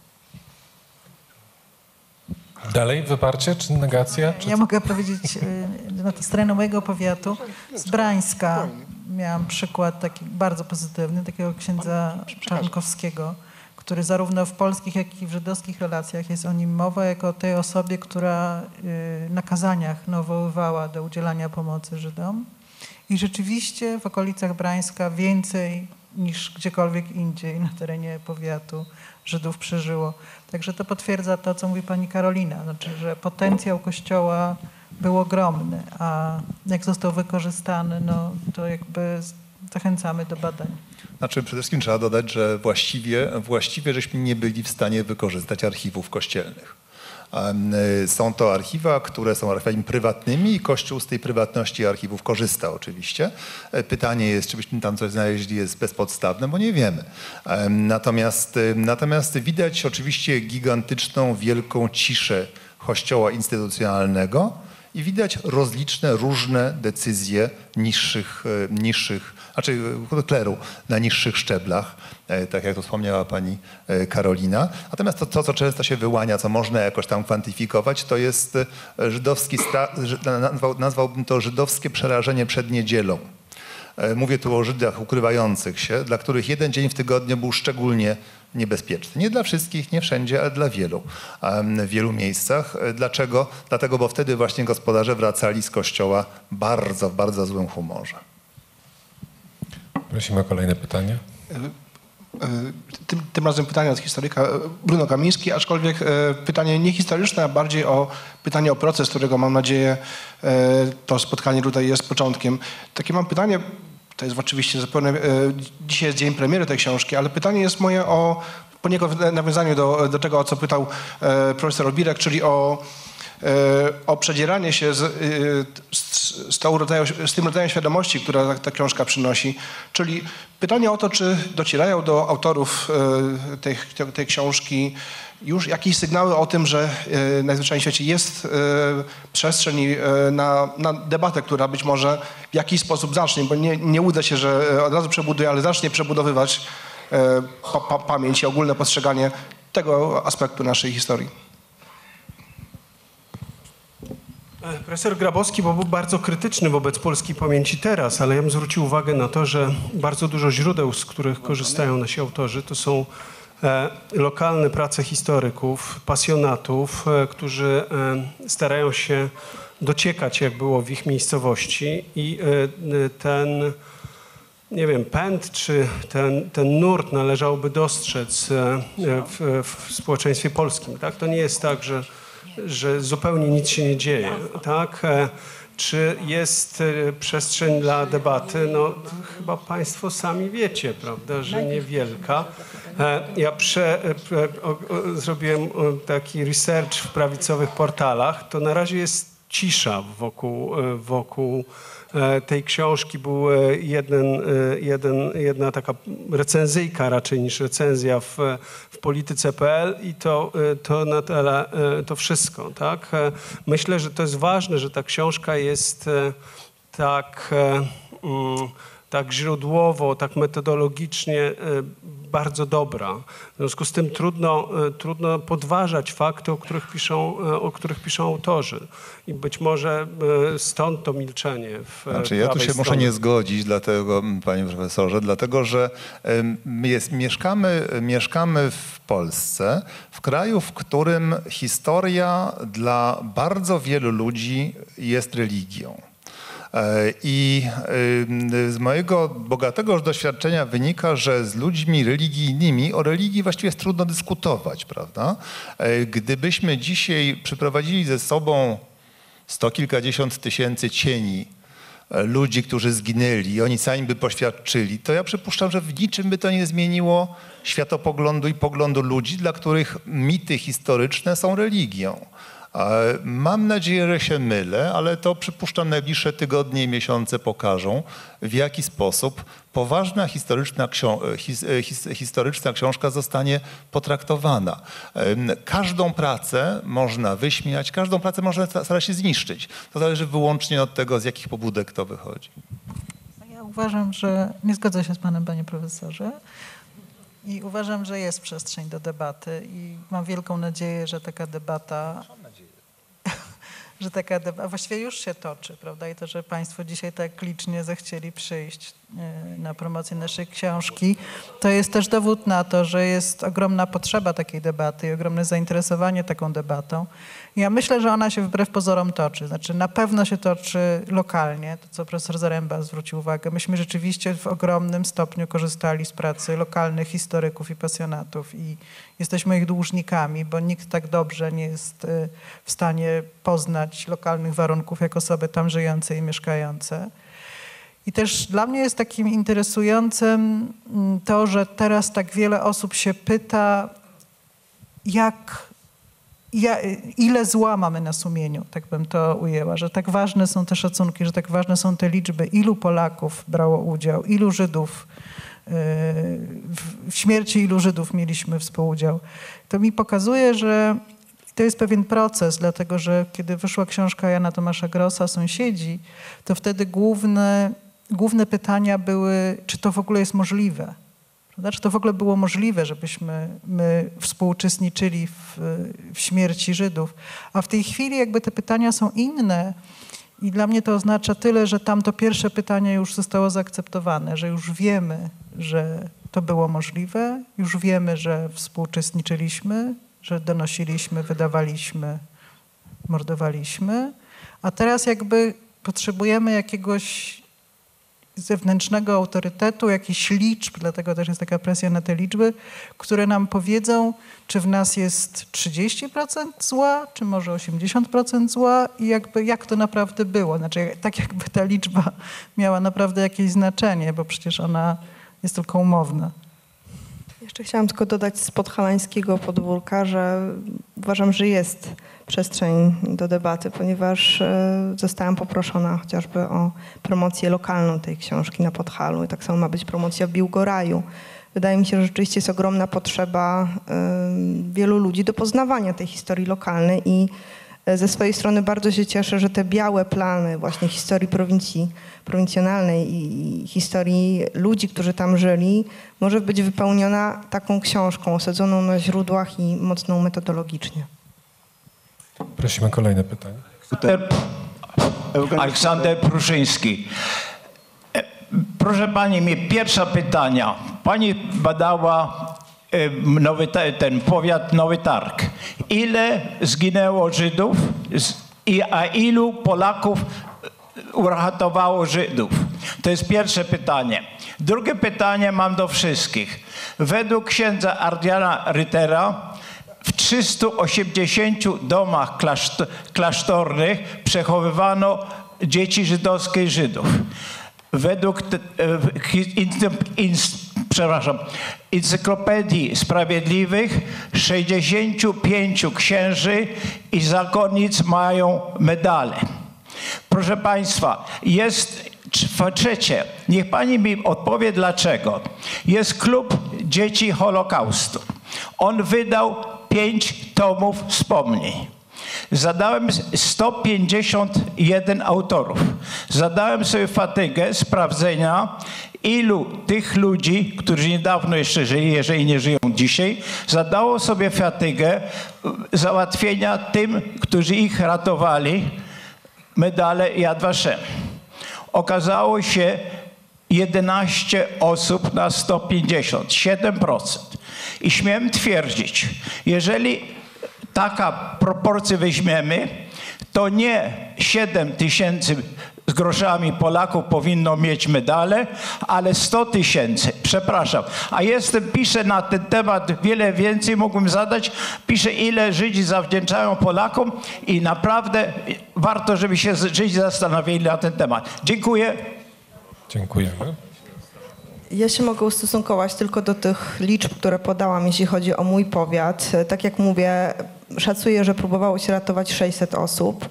Dalej wyparcie czy negacja? Czy Ja mogę powiedzieć y, na z terenu mojego powiatu, z Brańska miałam przykład taki bardzo pozytywny, takiego księdza Czarnkowskiego, który zarówno w polskich, jak i w żydowskich relacjach jest o nim mowa, jako o tej osobie, która y, na kazaniach nawoływała do udzielania pomocy Żydom. I rzeczywiście w okolicach Brańska więcej niż gdziekolwiek indziej na terenie powiatu Żydów przeżyło. Także to potwierdza to, co mówi pani Karolina, znaczy, że potencjał Kościoła był ogromny, a jak został wykorzystany, no to jakby zachęcamy do badań. Znaczy przede wszystkim trzeba dodać, że właściwie, właściwie żeśmy nie byli w stanie wykorzystać archiwów kościelnych. Y, Są to archiwa, które są archiwami prywatnymi i Kościół z tej prywatności archiwów korzysta oczywiście. E, Pytanie jest, czy byśmy tam coś znaleźli jest bezpodstawne, bo nie wiemy. Em, Natomiast, y, natomiast widać oczywiście gigantyczną, wielką ciszę Kościoła instytucjonalnego i widać rozliczne, różne decyzje niższych, e, niższych znaczy e, kleru na niższych szczeblach, e, tak jak to wspomniała pani e, Karolina. Natomiast to, to, co często się wyłania, co można jakoś tam kwantyfikować, to jest e, żydowski, nazwał, nazwałbym to żydowskie przerażenie przed niedzielą. E, Mówię tu o Żydach ukrywających się, dla których jeden dzień w tygodniu był szczególnie niebezpieczny. Nie dla wszystkich, nie wszędzie, ale dla wielu. W wielu miejscach. E, Dlaczego? Dlatego, bo wtedy właśnie gospodarze wracali z kościoła bardzo, w bardzo złym humorze. Prosimy o kolejne pytanie. Tym, tym razem pytanie od historyka e, Bruno Kamiński, aczkolwiek e, pytanie nie historyczne, a bardziej o pytanie o proces, którego mam nadzieję e, to spotkanie tutaj jest początkiem. Takie mam pytanie, to jest oczywiście zupełnie, dzisiaj jest dzień premiery tej książki, ale pytanie jest moje o poniekąd w nawiązaniu do, do tego, o co pytał profesor Obirek, czyli o o przedzieranie się z, z, z, rodzaju, z, tym rodzajem świadomości, która ta, ta, książka przynosi. Czyli pytanie o to, czy docierają do autorów tej, tej książki już jakieś sygnały o tym, że najzwyczajniej w świecie jest przestrzeń na, na, debatę, która być może w jakiś sposób zacznie, bo nie, nie uda się, że od razu przebuduje, ale zacznie przebudowywać pa, pa, pamięć i ogólne postrzeganie tego aspektu naszej historii. Profesor Grabowski był bardzo krytyczny wobec polskiej pamięci teraz, ale ja bym zwrócił uwagę na to, że bardzo dużo źródeł, z których korzystają nasi autorzy, to są e, lokalne prace historyków, pasjonatów, e, którzy e, starają się dociekać, jak było w ich miejscowości i e, ten, nie wiem, pęd czy ten, ten nurt należałoby dostrzec e, w, w społeczeństwie polskim. Tak? To nie jest tak, że że zupełnie nic się nie dzieje, tak? E, czy jest e, przestrzeń dla debaty? No chyba Państwo sami wiecie, prawda, że niewielka. E, ja prze, zrobiłem taki research w prawicowych portalach, to na razie jest cisza wokół, wokół E, tej książki był e, jeden, e, jeden, jedna taka recenzyjka raczej niż recenzja w, w polityce.pl i to, to na tyle to wszystko. Tak? Myślę, że to jest ważne, że ta książka jest tak, mm, tak źródłowo, tak metodologicznie bardzo dobra. W związku z tym trudno, e, trudno podważać fakty, o których, piszą, e, o których piszą autorzy. I być może e, stąd to milczenie. W znaczy, ja tu się muszę nie zgodzić, dlatego, panie profesorze, dlatego że jest, mieszkamy, mieszkamy w Polsce, w kraju, w którym historia dla bardzo wielu ludzi jest religią. E, I z mojego bogatego doświadczenia wynika, że z ludźmi religijnymi o religii właściwie jest trudno dyskutować, prawda? E, gdybyśmy dzisiaj przyprowadzili ze sobą sto kilkadziesiąt tysięcy cieni e, ludzi, którzy zginęli oni sami by poświadczyli, to ja przypuszczam, że w niczym by to nie zmieniło światopoglądu i poglądu ludzi, dla których mity historyczne są religią. Mam nadzieję, że się mylę, ale to przypuszczam najbliższe tygodnie i miesiące pokażą, w jaki sposób poważna historyczna, his, his, historyczna książka zostanie potraktowana. Każdą pracę można wyśmiać, każdą pracę można starać się zniszczyć. To zależy wyłącznie od tego, z jakich pobudek to wychodzi. Ja uważam, że nie zgodzę się z panem, panie profesorze. I uważam, że jest przestrzeń do debaty i mam wielką nadzieję, że taka debata że taka debata właściwie już się toczy, prawda? I to, że Państwo dzisiaj tak licznie zechcieli przyjść e, na promocję naszej książki, to jest też dowód na to, że jest ogromna potrzeba takiej debaty i ogromne zainteresowanie taką debatą. Ja myślę, że ona się wbrew pozorom toczy. Znaczy na pewno się toczy lokalnie, to co profesor Zaręba zwrócił uwagę. Myśmy rzeczywiście w ogromnym stopniu korzystali z pracy lokalnych historyków i pasjonatów i jesteśmy ich dłużnikami, bo nikt tak dobrze nie jest y, w stanie poznać lokalnych warunków jak osoby tam żyjące i mieszkające. I też dla mnie jest takim interesującym mm, to, że teraz tak wiele osób się pyta, jak ja, ile zła mamy na sumieniu, tak bym to ujęła, że tak ważne są te szacunki, że tak ważne są te liczby, ilu Polaków brało udział, ilu Żydów, yy, w śmierci ilu Żydów mieliśmy współudział. To mi pokazuje, że to jest pewien proces, dlatego że kiedy wyszła książka Jana Tomasza Grossa, Sąsiedzi, to wtedy główne, główne pytania były, czy to w ogóle jest możliwe Czy to w ogóle było możliwe, żebyśmy my współuczestniczyli w, w śmierci Żydów? A w tej chwili jakby te pytania są inne i dla mnie to oznacza tyle, że tam to pierwsze pytanie już zostało zaakceptowane, że już wiemy, że to było możliwe, już wiemy, że współuczestniczyliśmy, że donosiliśmy, wydawaliśmy, mordowaliśmy, a teraz jakby potrzebujemy jakiegoś zewnętrznego autorytetu, jakichś liczb, dlatego też jest taka presja na te liczby, które nam powiedzą, czy w nas jest 30% zła, czy może 80% zła i jakby jak to naprawdę było. Znaczy tak jakby ta liczba miała naprawdę jakieś znaczenie, bo przecież ona jest tylko umowna. Jeszcze chciałam tylko dodać z podhalańskiego podwórka, że uważam, że jest przestrzeń do debaty, ponieważ e, zostałam poproszona chociażby o promocję lokalną tej książki na Podhalu i tak samo ma być promocja w Biłgoraju. Wydaje mi się, że rzeczywiście jest ogromna potrzeba e, wielu ludzi do poznawania tej historii lokalnej i ze swojej strony bardzo się cieszę, że te białe plany właśnie historii prowincji, prowincjonalnej i historii ludzi, którzy tam żyli, może być wypełniona taką książką osadzoną na źródłach i mocną metodologicznie. Prosimy kolejne pytanie. Aleksander Pruszyński. E, Proszę Pani, mi pierwsze pytania. Pani badała e, nowy, ten powiat Nowy Targ. Ile zginęło Żydów a ilu Polaków e, uratowało Żydów? To jest pierwsze pytanie. Drugie pytanie mam do wszystkich. Według księdza Ardiana Rytera w 380 domach klaszt- klasztornych przechowywano dzieci żydowskie i Żydów. Według te, przepraszam, Encyklopedii Sprawiedliwych 65 księży i zakonnic mają medale. Proszę Państwa, jest trz- trzecie. Niech Pani mi odpowie dlaczego. Jest klub dzieci Holokaustu. On wydał pięć tomów wspomnień. Zadałem 151 autorów. Zadałem sobie fatygę sprawdzenia, ilu tych ludzi, którzy niedawno jeszcze żyli, jeżeli nie żyją dzisiaj, zadało sobie fatygę załatwienia tym, którzy ich ratowali, medale Yad Vashem. Okazało się 11 osób na 150, 7%. I śmiem twierdzić, jeżeli taka proporcję weźmiemy, to nie 7 tysięcy z groszami Polaków powinno mieć medale, ale 100 tysięcy. Przepraszam. A jestem, piszę na ten temat wiele więcej, mógłbym zadać. Piszę, ile Żydzi zawdzięczają Polakom i naprawdę warto, żeby się Żydzi zastanowili na ten temat. Dziękuję. Dziękujemy. Ja się mogę ustosunkować tylko do tych liczb, które podałam, jeśli chodzi o mój powiat. Tak jak mówię, szacuję, że próbowało się ratować 600 osób.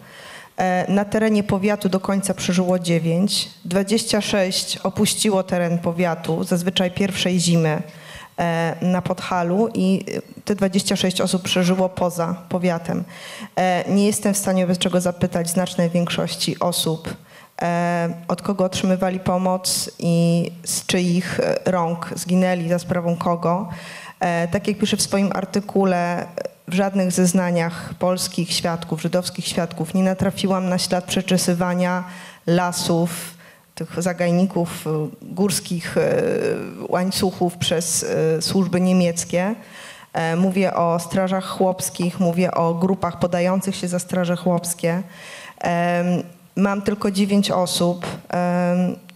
E, Na terenie powiatu do końca przeżyło 9. 26 opuściło teren powiatu, zazwyczaj pierwszej zimy e, na Podhalu i te 26 osób przeżyło poza powiatem. E, Nie jestem w stanie bez czego zapytać znacznej większości osób, od kogo otrzymywali pomoc i z czyich rąk zginęli, za sprawą kogo. Tak jak piszę w swoim artykule, w żadnych zeznaniach polskich świadków, żydowskich świadków nie natrafiłam na ślad przeczesywania lasów, tych zagajników e, górskich e, łańcuchów przez e, służby niemieckie. Mówię o strażach chłopskich, mówię o grupach podających się za straże chłopskie. Mam tylko dziewięć osób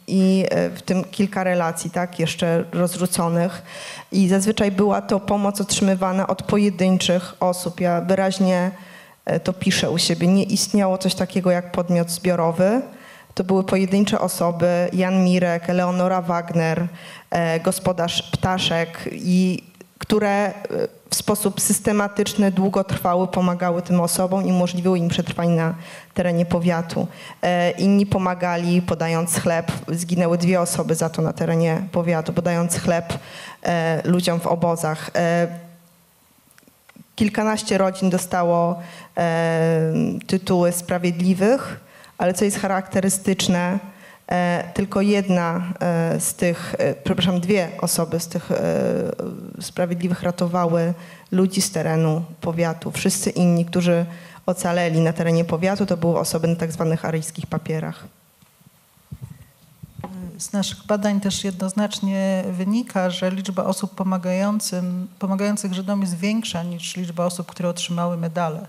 i e, w tym kilka relacji, tak, jeszcze rozrzuconych. I zazwyczaj była to pomoc otrzymywana od pojedynczych osób. Ja wyraźnie e, to piszę u siebie. Nie istniało coś takiego jak podmiot zbiorowy. To były pojedyncze osoby, Jan Mirek, Eleonora Wagner, e, gospodarz Ptaszek, i które e, w sposób systematyczny, długotrwały pomagały tym osobom i umożliwiły im przetrwanie na terenie powiatu. E, Inni pomagali podając chleb. Zginęły dwie osoby za to na terenie powiatu, podając chleb e, ludziom w obozach. Kilkanaście rodzin dostało tytuły sprawiedliwych, ale co jest charakterystyczne, tylko jedna e, z tych, e, przepraszam, dwie osoby z tych e, sprawiedliwych ratowały ludzi z terenu powiatu. Wszyscy inni, którzy ocaleli na terenie powiatu, to były osoby na tak zwanych aryjskich papierach. Z naszych badań też jednoznacznie wynika, że liczba osób pomagających Żydom jest większa niż liczba osób, które otrzymały medale.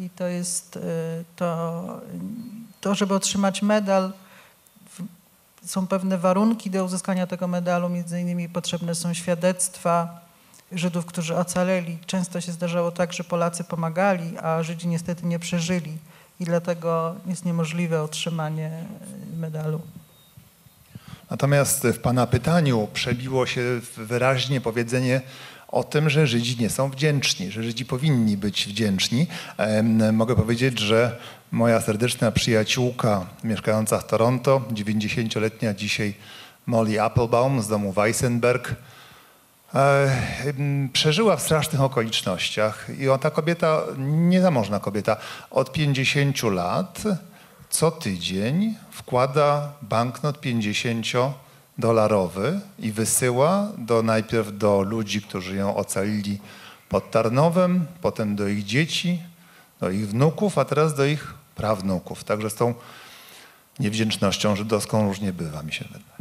I to jest to, to żeby otrzymać medal, są pewne warunki do uzyskania tego medalu, między innymi potrzebne są świadectwa Żydów, którzy ocaleli. Często się zdarzało tak, że Polacy pomagali, a Żydzi niestety nie przeżyli i dlatego jest niemożliwe otrzymanie medalu. Natomiast w Pana pytaniu przebiło się wyraźnie powiedzenie o tym, że Żydzi nie są wdzięczni, że Żydzi powinni być wdzięczni. Mogę powiedzieć, że moja serdeczna przyjaciółka mieszkająca w Toronto, 90-letnia dzisiaj Molly Applebaum z domu Weissenberg, e, przeżyła w strasznych okolicznościach i ta kobieta, niezamożna kobieta, od 50 lat co tydzień wkłada banknot 50-dolarowy i wysyła do, najpierw do ludzi, którzy ją ocalili pod Tarnowem, potem do ich dzieci, do ich wnuków, a teraz do ich prawnuków. Także z tą niewdzięcznością żydowską różnie bywa, mi się wydaje.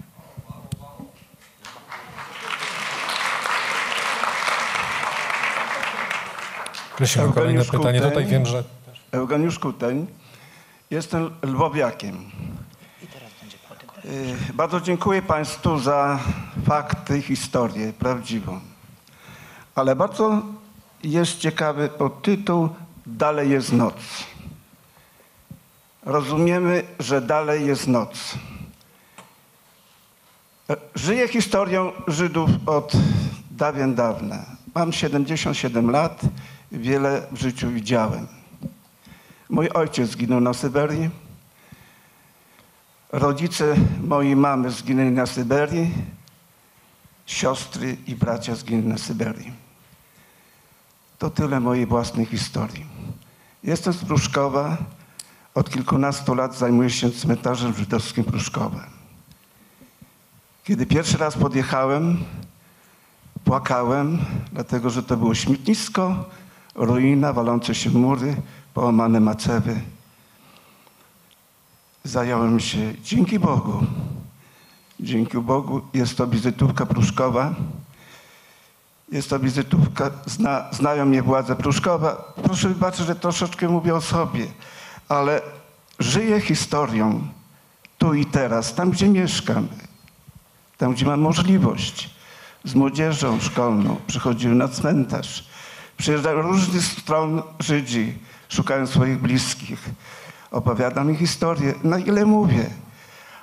Prosimy kolejne Eugeniusz pytanie. Tutaj wiem, że Eugeniusz Kuteń. Jestem lwowiakiem. Y, Bardzo dziękuję Państwu za fakty, historię prawdziwą. Ale bardzo jest ciekawy podtytuł Dalej jest noc. Rozumiemy, że dalej jest noc. Żyję historią Żydów od dawien dawna. Mam 77 lat, wiele w życiu widziałem. Mój ojciec zginął na Syberii. Rodzice mojej mamy zginęli na Syberii. Siostry i bracia zginęli na Syberii. To tyle mojej własnej historii. Jestem z Pruszkowa. Od kilkunastu lat zajmuję się cmentarzem żydowskim Pruszkowa. Kiedy pierwszy raz podjechałem, płakałem, dlatego że to było śmietnisko, ruina, walące się mury, połamane macewy. Zająłem się, dzięki Bogu, dzięki Bogu jest to wizytówka Pruszkowa. Jest to wizytówka, zna, znają mnie władze Pruszkowa. Proszę wybaczyć, że troszeczkę mówię o sobie, ale żyję historią tu i teraz, tam gdzie mieszkam, tam gdzie mam możliwość. Z młodzieżą szkolną przychodziłem na cmentarz. Przyjeżdżają różnych stron Żydzi, szukają swoich bliskich. Opowiadam ich historię, na ile mówię.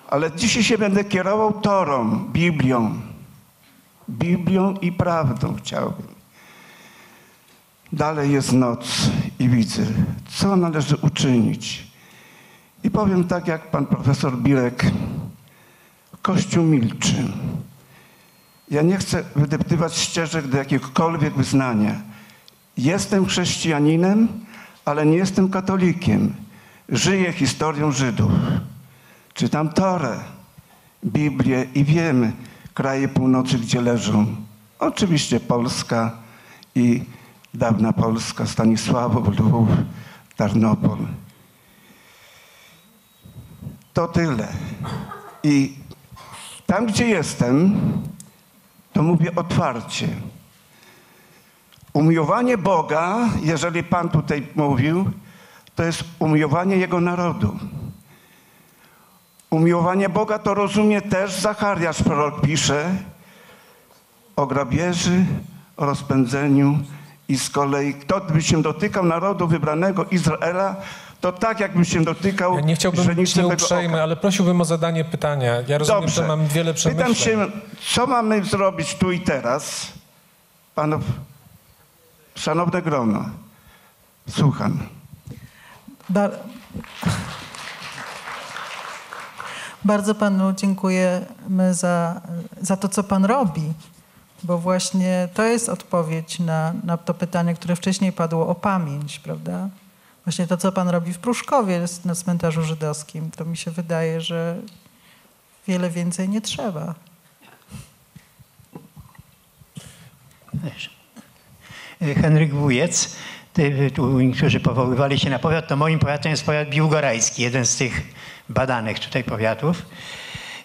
Ale dzisiaj się będę kierował Torą, Biblią. Biblią i prawdą chciałbym. Dalej jest noc i widzę, co należy uczynić. I powiem tak, jak pan profesor Birek, Kościół milczy. Ja nie chcę wydeptywać ścieżek do jakiegokolwiek wyznania. Jestem chrześcijaninem, ale nie jestem katolikiem. Żyję historią Żydów. Czytam Torę, Biblię i wiem kraje północy, gdzie leżą. Oczywiście Polska i dawna Polska, Stanisławów, Lwów, Tarnopol. To tyle. I tam, gdzie jestem, to mówię otwarcie. Umiłowanie Boga, jeżeli Pan tutaj mówił, to jest umiłowanie Jego narodu. Umiłowanie Boga to rozumie też Zachariasz prorok pisze o grabieży, o rozpędzeniu i z kolei kto by się dotykał narodu wybranego Izraela, to tak jakby się dotykał ja nie chciałbym być nieuprzejmy, ale prosiłbym o zadanie pytania. Ja rozumiem, Dobrze. że mam wiele przemyśleń. Pytam się, co mamy zrobić tu i teraz? Panów, szanowne grono, słucham. Bar- Bardzo panu dziękujemy za, za to, co pan robi, bo właśnie to jest odpowiedź na, na to pytanie, które wcześniej padło o pamięć, prawda? Właśnie to, co pan robi w Pruszkowie na cmentarzu żydowskim, to mi się wydaje, że wiele więcej nie trzeba. Henryk Wujec. Tu niektórzy powoływali się na powiat, to moim powiatem jest powiat biłgorajski, jeden z tych badanych tutaj powiatów.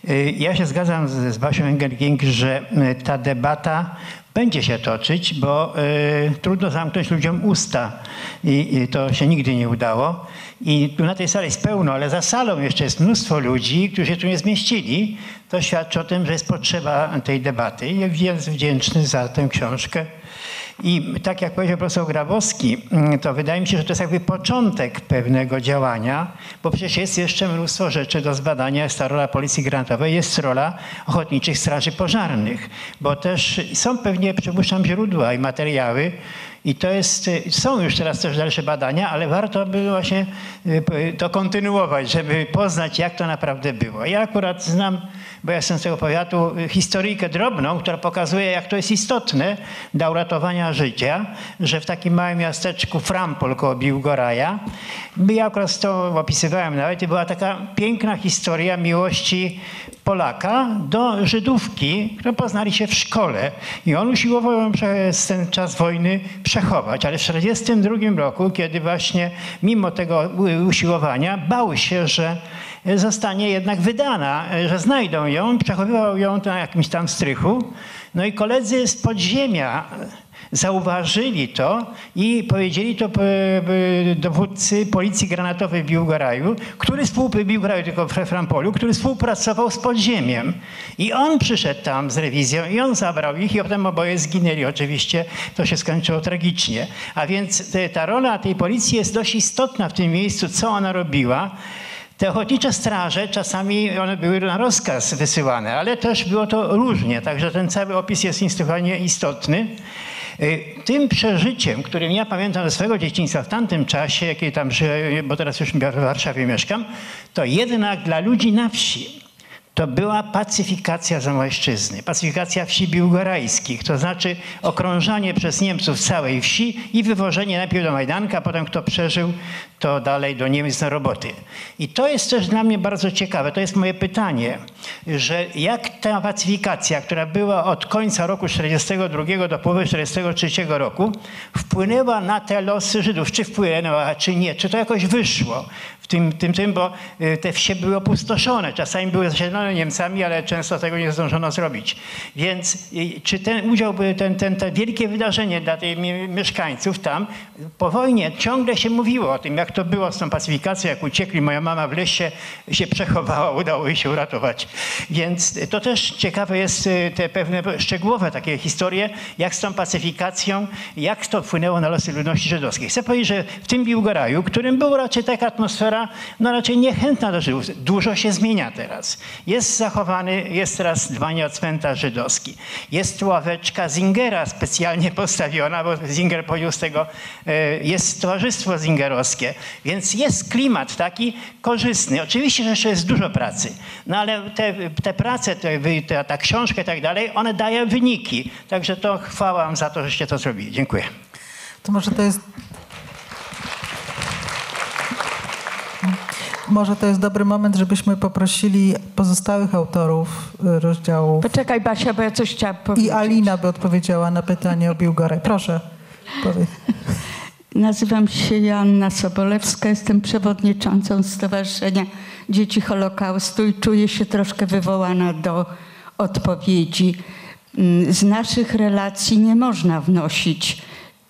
Y, Ja się zgadzam z, z Basią Engelking, że y, ta debata będzie się toczyć, bo y, trudno zamknąć ludziom usta I, i to się nigdy nie udało. I tu na tej sali jest pełno, ale za salą jeszcze jest mnóstwo ludzi, którzy się tu nie zmieścili. To świadczy o tym, że jest potrzeba tej debaty. I jest wdzięczny za tę książkę. I tak jak powiedział profesor Grabowski, mm, to wydaje mi się, że to jest jakby początek pewnego działania, bo przecież jest jeszcze mnóstwo rzeczy do zbadania. Jest ta rola Policji Granatowej, jest rola Ochotniczych Straży Pożarnych, bo też są pewnie, przypuszczam, źródła i materiały, i to jest, y, są już teraz też dalsze badania, ale warto by właśnie y, to kontynuować, żeby poznać, jak to naprawdę było. Ja akurat znam, bo ja jestem z tego powiatu, y, historyjkę drobną, która pokazuje, jak to jest istotne dla uratowania życia, że w takim małym miasteczku Frampol koło Biłgoraja, ja akurat to opisywałem nawet, i była taka piękna historia miłości Polaka do Żydówki, które poznali się w szkole. I on usiłował ją przez ten czas wojny przechować. Ale w 1942 roku, kiedy właśnie mimo tego usiłowania bał się, że zostanie jednak wydana, że znajdą ją, przechowywał ją na jakimś tam strychu. No i koledzy z podziemia zauważyli to i powiedzieli to p- dowódcy policji granatowej w Biłgoraju, który współpracował, Biłgoraju, tylko w Frampolu, który współpracował z podziemiem. I on przyszedł tam z rewizją i on zabrał ich i potem oboje zginęli. Oczywiście to się skończyło tragicznie. A więc ta rola tej policji jest dość istotna w tym miejscu, co ona robiła. Te ochotnicze straże czasami one były na rozkaz wysyłane, ale też było to różnie, także ten cały opis jest niesłychanie istotny. Y, Tym przeżyciem, którym ja pamiętam ze swojego dzieciństwa w tamtym czasie, jakie tam, bo teraz już w Warszawie mieszkam, to jednak dla ludzi na wsi to była pacyfikacja Zamojszczyzny, pacyfikacja wsi biłgorajskich, to znaczy okrążanie przez Niemców całej wsi i wywożenie najpierw do Majdanka, potem kto przeżył, to dalej do Niemiec na roboty. I to jest też dla mnie bardzo ciekawe, to jest moje pytanie, że jak ta pacyfikacja, która była od końca roku 42 do połowy 43 roku, wpłynęła na te losy Żydów, czy wpłynęła, czy nie, czy to jakoś wyszło w tym, tym, tym bo y, te wsie były opustoszone. Czasami były zasiedlone Niemcami, ale często tego nie zdążono zrobić. Więc y, czy ten udział, ten, ten, te wielkie wydarzenie dla tych mi- mieszkańców tam, po wojnie ciągle się mówiło o tym, jak to było z tą pacyfikacją, jak uciekli. Moja mama w lesie się przechowała, udało jej się uratować. Więc y, to też ciekawe jest y, te pewne szczegółowe takie historie, jak z tą pacyfikacją, jak to wpłynęło na losy ludności żydowskiej. Chcę powiedzieć, że w tym Biłgoraju, którym była raczej taka atmosfera, no raczej niechętna do Żydów, dużo się zmienia teraz. Jest zachowany, jest teraz dbanie o cmentarz żydowski. Jest ławeczka Zingera specjalnie postawiona, bo Zinger pojął z tego, e, jest towarzystwo zingerowskie, więc jest klimat taki korzystny. Oczywiście, że jeszcze jest dużo pracy, no ale te, te prace, te, ta, ta książka i tak dalej, one dają wyniki. Także to chwała wam za to, żeście to zrobili. Dziękuję. To może to jest. Może to jest dobry moment, żebyśmy poprosili pozostałych autorów y, rozdziału. Poczekaj Basia, bo ja coś chciałam powiedzieć. I Alina by odpowiedziała na pytanie o Biłgoraj. Proszę. Powiedz. Nazywam się Joanna Sobolewska, jestem przewodniczącą Stowarzyszenia Dzieci Holokaustu i czuję się troszkę wywołana do odpowiedzi. Mm, Z naszych relacji nie można wnosić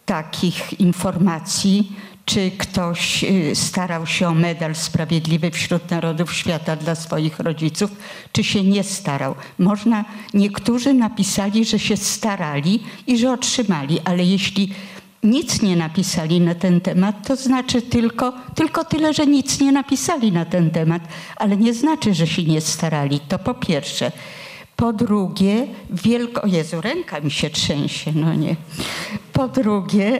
takich informacji, czy ktoś y, starał się o medal sprawiedliwy wśród narodów świata dla swoich rodziców, czy się nie starał. Można, niektórzy napisali, że się starali i że otrzymali, ale jeśli nic nie napisali na ten temat, to znaczy tylko, tylko tyle, że nic nie napisali na ten temat, ale nie znaczy, że się nie starali. To po pierwsze. Po drugie, wielko... O Jezu, ręka mi się trzęsie, no nie. Po drugie,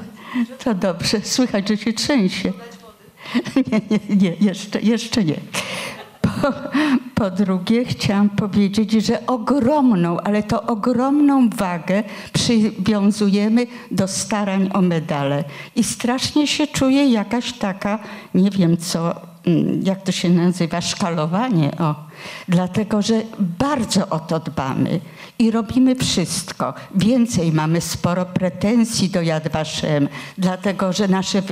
to dobrze, słychać, że się trzęsie. Nie, nie, nie, jeszcze, jeszcze nie. Po, drugie, chciałam powiedzieć, że ogromną, ale to ogromną wagę przywiązujemy do starań o medale. I strasznie się czuję jakaś taka, nie wiem co, jak to się nazywa, szkalowanie, o, dlatego że bardzo o to dbamy i robimy wszystko. Więcej mamy sporo pretensji do Yad dlatego że nasze,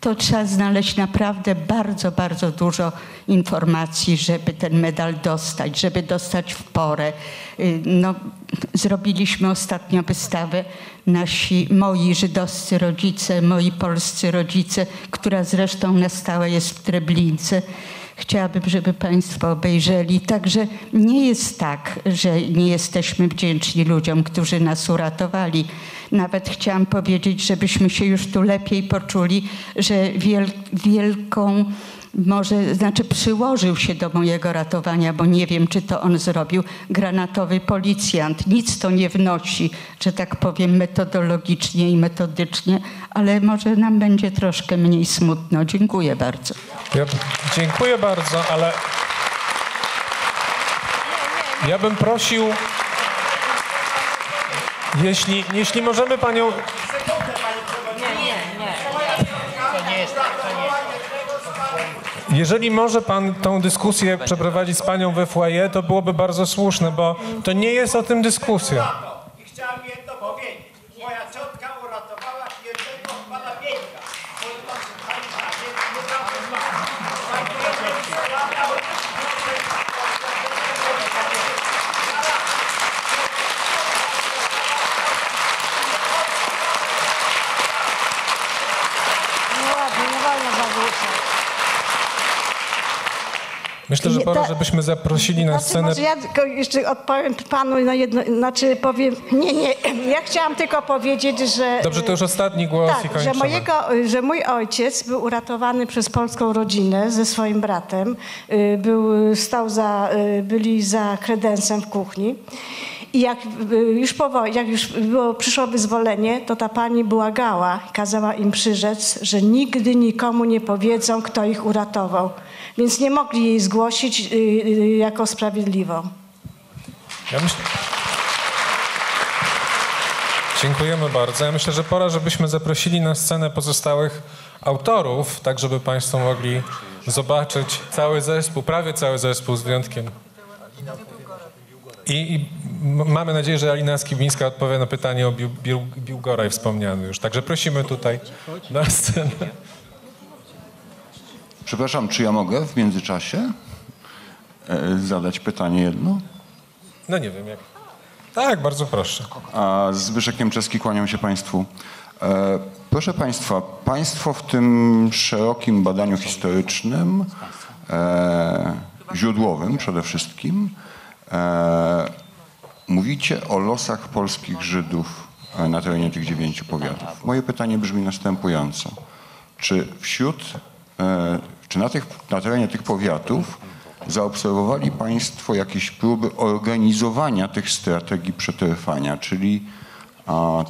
to trzeba znaleźć naprawdę bardzo, bardzo dużo informacji, żeby ten medal dostać, żeby dostać w porę. Y, No, zrobiliśmy ostatnio wystawę nasi, moi żydowscy rodzice, moi polscy rodzice, która zresztą na stałe jest w Treblince. Chciałabym, żeby Państwo obejrzeli. Także nie jest tak, że nie jesteśmy wdzięczni ludziom, którzy nas uratowali. Nawet chciałam powiedzieć, żebyśmy się już tu lepiej poczuli, że wiel, wielką może, znaczy przyłożył się do mojego ratowania, bo nie wiem, czy to on zrobił, granatowy policjant. Nic to nie wnosi, że tak powiem, metodologicznie i metodycznie, ale może nam będzie troszkę mniej smutno. Dziękuję bardzo. Ja, dziękuję bardzo, ale ja bym prosił, jeśli, jeśli możemy panią... Jeżeli może pan tą dyskusję przeprowadzić z panią we foyer, to byłoby bardzo słuszne, bo to nie jest o tym dyskusja. I chciałem jedno powiedzieć. Moja ciotka uratowała jednego pana Pieńka. No ładnie, nie wolno zawrócić. Myślę, że pora, żebyśmy zaprosili na Znaczy, scenę... może ja tylko jeszcze odpowiem panu na jedno, znaczy powiem, nie, nie, ja chciałam tylko powiedzieć, że... Dobrze, to już ostatni głos i Tak, że, kończymy. mojego, że mój ojciec był uratowany przez polską rodzinę ze swoim bratem. Y, Był, stał za, y, byli za kredensem w kuchni. I jak y, już, po, jak już było, przyszło wyzwolenie, to ta pani błagała, kazała im przyrzec, że nigdy nikomu nie powiedzą, kto ich uratował. Więc nie mogli jej zgłosić y, y, jako sprawiedliwą. Ja myślę... Dziękujemy bardzo. Ja myślę, że pora, żebyśmy zaprosili na scenę pozostałych autorów, tak żeby Państwo mogli zobaczyć cały zespół, prawie cały zespół z wyjątkiem. I, i mamy nadzieję, że Alina Skibińska odpowie na pytanie o Bił, Biłgoraj wspomniany już. Także prosimy tutaj na scenę. Przepraszam, czy ja mogę w międzyczasie e, zadać pytanie jedno? No nie wiem jak. Tak, bardzo proszę. A Zbyszek Niemczewski, kłaniam się Państwu. E, proszę Państwa, Państwo w tym szerokim badaniu historycznym, e, źródłowym przede wszystkim, e, mówicie o losach polskich Żydów e, na terenie tych dziewięciu powiatów. Moje pytanie brzmi następująco. Czy wśród, czy na, tych, na terenie tych powiatów zaobserwowali Państwo jakieś próby organizowania tych strategii przetrwania, czyli a,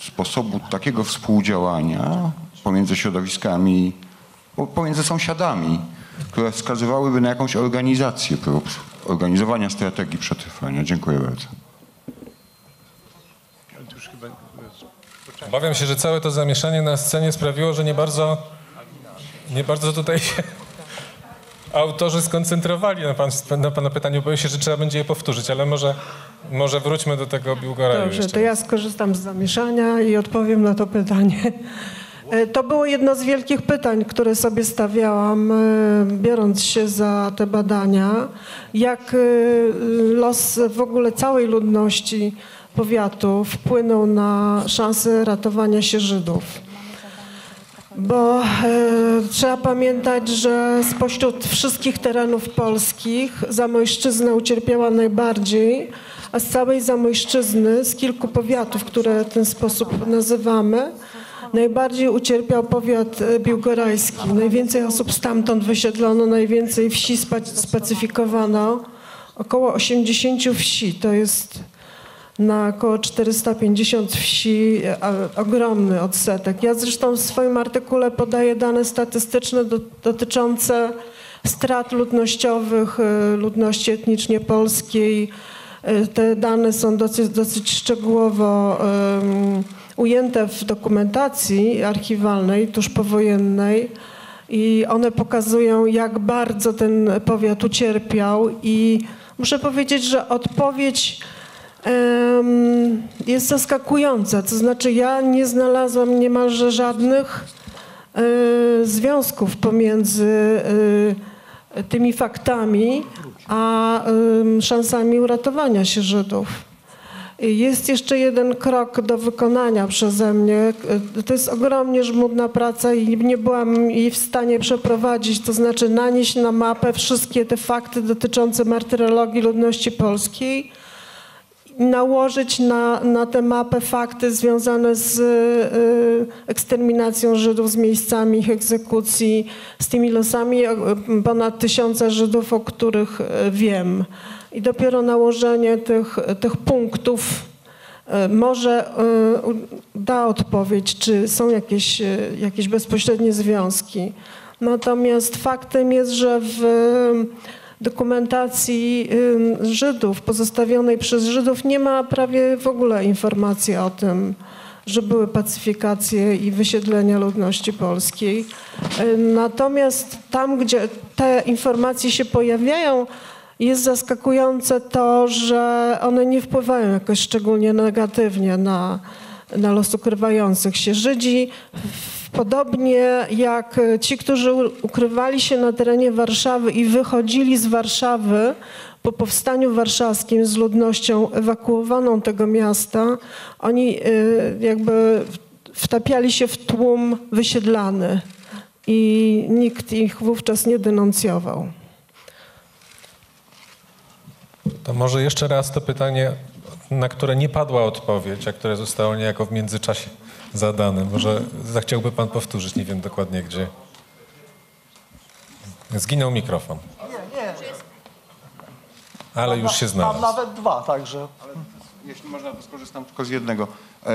sposobu takiego współdziałania pomiędzy środowiskami, po- pomiędzy sąsiadami, które wskazywałyby na jakąś organizację prób organizowania strategii przetrwania? Dziękuję bardzo. Obawiam się, że całe to zamieszanie na scenie sprawiło, że nie bardzo, nie bardzo tutaj się autorzy skoncentrowali na, pan, na Pana pytaniu. Boję się, że trzeba będzie je powtórzyć, ale może, może wróćmy do tego Biłgoraju Dobrze, jeszcze. to ja skorzystam z zamieszania i odpowiem na to pytanie. E, To było jedno z wielkich pytań, które sobie stawiałam, e, biorąc się za te badania. Jak e, los w ogóle całej ludności powiatu wpłynął na szansę ratowania się Żydów. Bo e, trzeba pamiętać, że spośród wszystkich terenów polskich Zamojszczyzna ucierpiała najbardziej, a z całej Zamojszczyzny, z kilku powiatów, które w ten sposób nazywamy, najbardziej ucierpiał powiat e, biłgorajski. Najwięcej osób stamtąd wysiedlono, najwięcej wsi spa- spacyfikowano. Około 80 wsi, to jest na około 450 wsi, a, ogromny odsetek. Ja zresztą w swoim artykule podaję dane statystyczne do, dotyczące strat ludnościowych e, ludności etnicznie polskiej. E, Te dane są dosyć, dosyć szczegółowo em, ujęte w dokumentacji archiwalnej tuż powojennej i one pokazują, jak bardzo ten powiat ucierpiał i muszę powiedzieć, że odpowiedź jest zaskakująca. To znaczy ja nie znalazłam niemalże żadnych e, związków pomiędzy e, tymi faktami a szansami uratowania się Żydów. Jest jeszcze jeden krok do wykonania przeze mnie. To jest ogromnie żmudna praca i nie byłam jej w stanie przeprowadzić, to znaczy nanieść na mapę wszystkie te fakty dotyczące martyrologii ludności polskiej, nałożyć na, na tę mapę fakty związane z y, eksterminacją Żydów, z miejscami ich egzekucji, z tymi losami y, ponad tysiąca Żydów, o których y, wiem. I dopiero nałożenie tych, tych punktów y, może da odpowiedź, czy są jakieś, jakieś bezpośrednie związki. Natomiast faktem jest, że w dokumentacji Żydów, pozostawionej przez Żydów, nie ma prawie w ogóle informacji o tym, że były pacyfikacje i wysiedlenia ludności polskiej. Natomiast tam, gdzie te informacje się pojawiają, jest zaskakujące to, że one nie wpływają jakoś szczególnie negatywnie na, na los ukrywających się. Żydzi, podobnie jak ci, którzy ukrywali się na terenie Warszawy i wychodzili z Warszawy po powstaniu warszawskim z ludnością ewakuowaną tego miasta, oni y, jakby wtapiali się w tłum wysiedlany i nikt ich wówczas nie denuncjował. To może jeszcze raz to pytanie, na które nie padła odpowiedź, a które zostało niejako w międzyczasie zadane. Może zachciałby pan powtórzyć, nie wiem dokładnie gdzie. Zginął mikrofon, Nie, nie. ale już się Mam znalazł. nawet dwa, także... Jeśli można, to skorzystam tylko z jednego. E,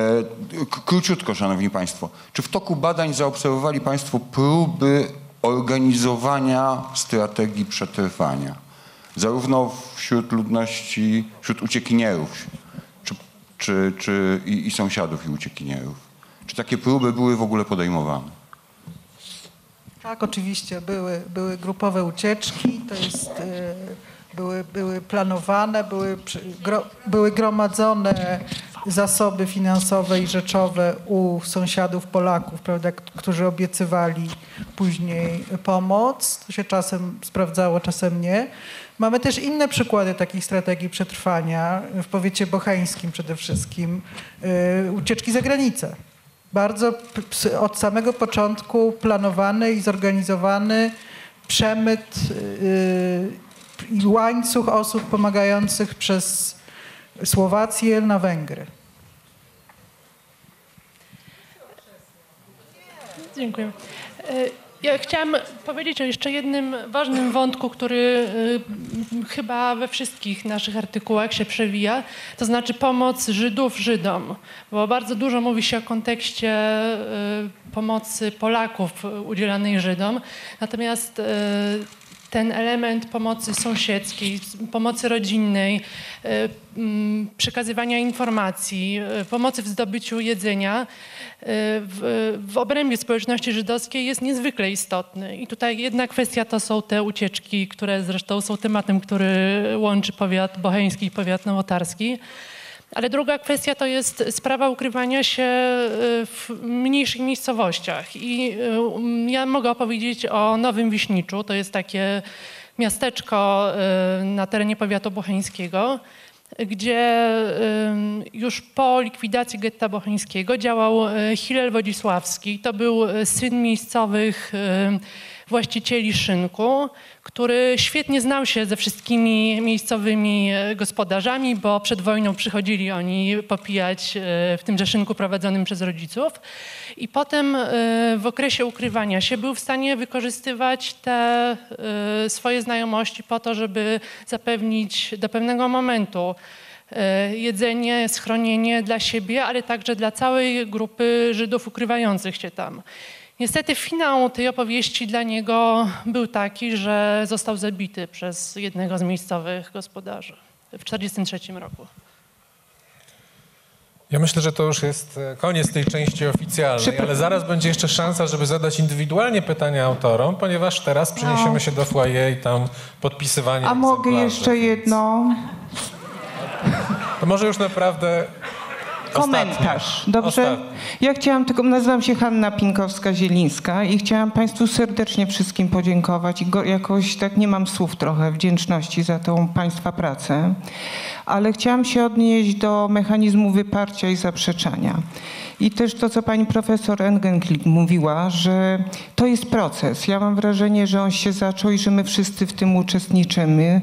Króciutko, Szanowni Państwo. Czy w toku badań zaobserwowali Państwo próby organizowania strategii przetrwania? Zarówno wśród ludności, wśród uciekinierów czy, czy, czy i, i sąsiadów i uciekinierów. Czy takie próby były w ogóle podejmowane? Tak, oczywiście. Były, były grupowe ucieczki, to jest, e, były, były planowane, były, gro, były gromadzone zasoby finansowe i rzeczowe u sąsiadów Polaków, prawda, którzy obiecywali później pomoc. To się czasem sprawdzało, czasem nie. Mamy też inne przykłady takich strategii przetrwania w powiecie bocheńskim przede wszystkim. e, Ucieczki za granicę bardzo od samego początku planowany i zorganizowany przemyt yy, i łańcuch osób pomagających przez Słowację na Węgry. Dziękuję. E, Ja chciałam powiedzieć o jeszcze jednym ważnym wątku, który e, chyba we wszystkich naszych artykułach się przewija, to znaczy pomoc Żydów Żydom, bo bardzo dużo mówi się o kontekście e, pomocy Polaków udzielanej Żydom, natomiast e, ten element pomocy sąsiedzkiej, pomocy rodzinnej, e, mm, przekazywania informacji, e, pomocy w zdobyciu jedzenia e, w, w obrębie społeczności żydowskiej jest niezwykle istotny. I tutaj jedna kwestia to są te ucieczki, które zresztą są tematem, który łączy powiat bocheński i powiat nowotarski. Ale druga kwestia to jest sprawa ukrywania się e, w mniejszych miejscowościach. I e, ja mogę opowiedzieć o Nowym Wiśniczu. To jest takie miasteczko e, na terenie powiatu bocheńskiego, gdzie już po likwidacji getta bocheńskiego działał Hilel Wodzisławski. To był syn miejscowych właścicieli szynku, który świetnie znał się ze wszystkimi miejscowymi e, gospodarzami, bo przed wojną przychodzili oni popijać e, w tymże szynku prowadzonym przez rodziców. I potem e, w okresie ukrywania się był w stanie wykorzystywać te swoje znajomości po to, żeby zapewnić do pewnego momentu jedzenie, schronienie dla siebie, ale także dla całej grupy Żydów ukrywających się tam. Niestety finał tej opowieści dla niego był taki, że został zabity przez jednego z miejscowych gospodarzy w 1943 roku. Ja myślę, że to już jest e, koniec tej części oficjalnej, ale zaraz będzie jeszcze szansa, żeby zadać indywidualnie pytania autorom, ponieważ teraz przeniesiemy No. się do foyer i tam podpisywanie A mogę jeszcze jedno? To może już naprawdę Komentarz. Dobrze? Ostatni. Ja chciałam tylko, nazywam się Hanna Pinkowska-Zielińska i chciałam Państwu serdecznie wszystkim podziękować i go, jakoś tak nie mam słów trochę wdzięczności za tą Państwa pracę, ale chciałam się odnieść do mechanizmu wyparcia i zaprzeczania. I też to, co pani profesor Engenklik mówiła, że to jest proces. Ja mam wrażenie, że on się zaczął i że my wszyscy w tym uczestniczymy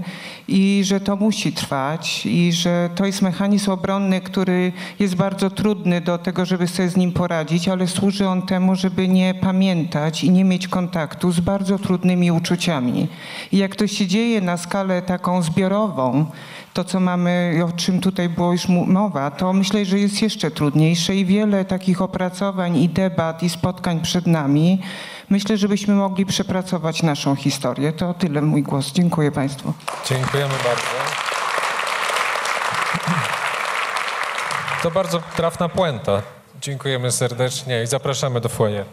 i że to musi trwać i że to jest mechanizm obronny, który jest bardzo trudny do tego, żeby sobie z nim poradzić, ale służy on temu, żeby nie pamiętać i nie mieć kontaktu z bardzo trudnymi uczuciami. I jak to się dzieje na skalę taką zbiorową, to, co mamy, o czym tutaj było już mowa, to myślę, że jest jeszcze trudniejsze i wiele takich opracowań i debat i spotkań przed nami. Myślę, żebyśmy mogli przepracować naszą historię. To tyle mój głos. Dziękuję Państwu. Dziękujemy bardzo. To bardzo trafna puenta. Dziękujemy serdecznie i zapraszamy do foyer.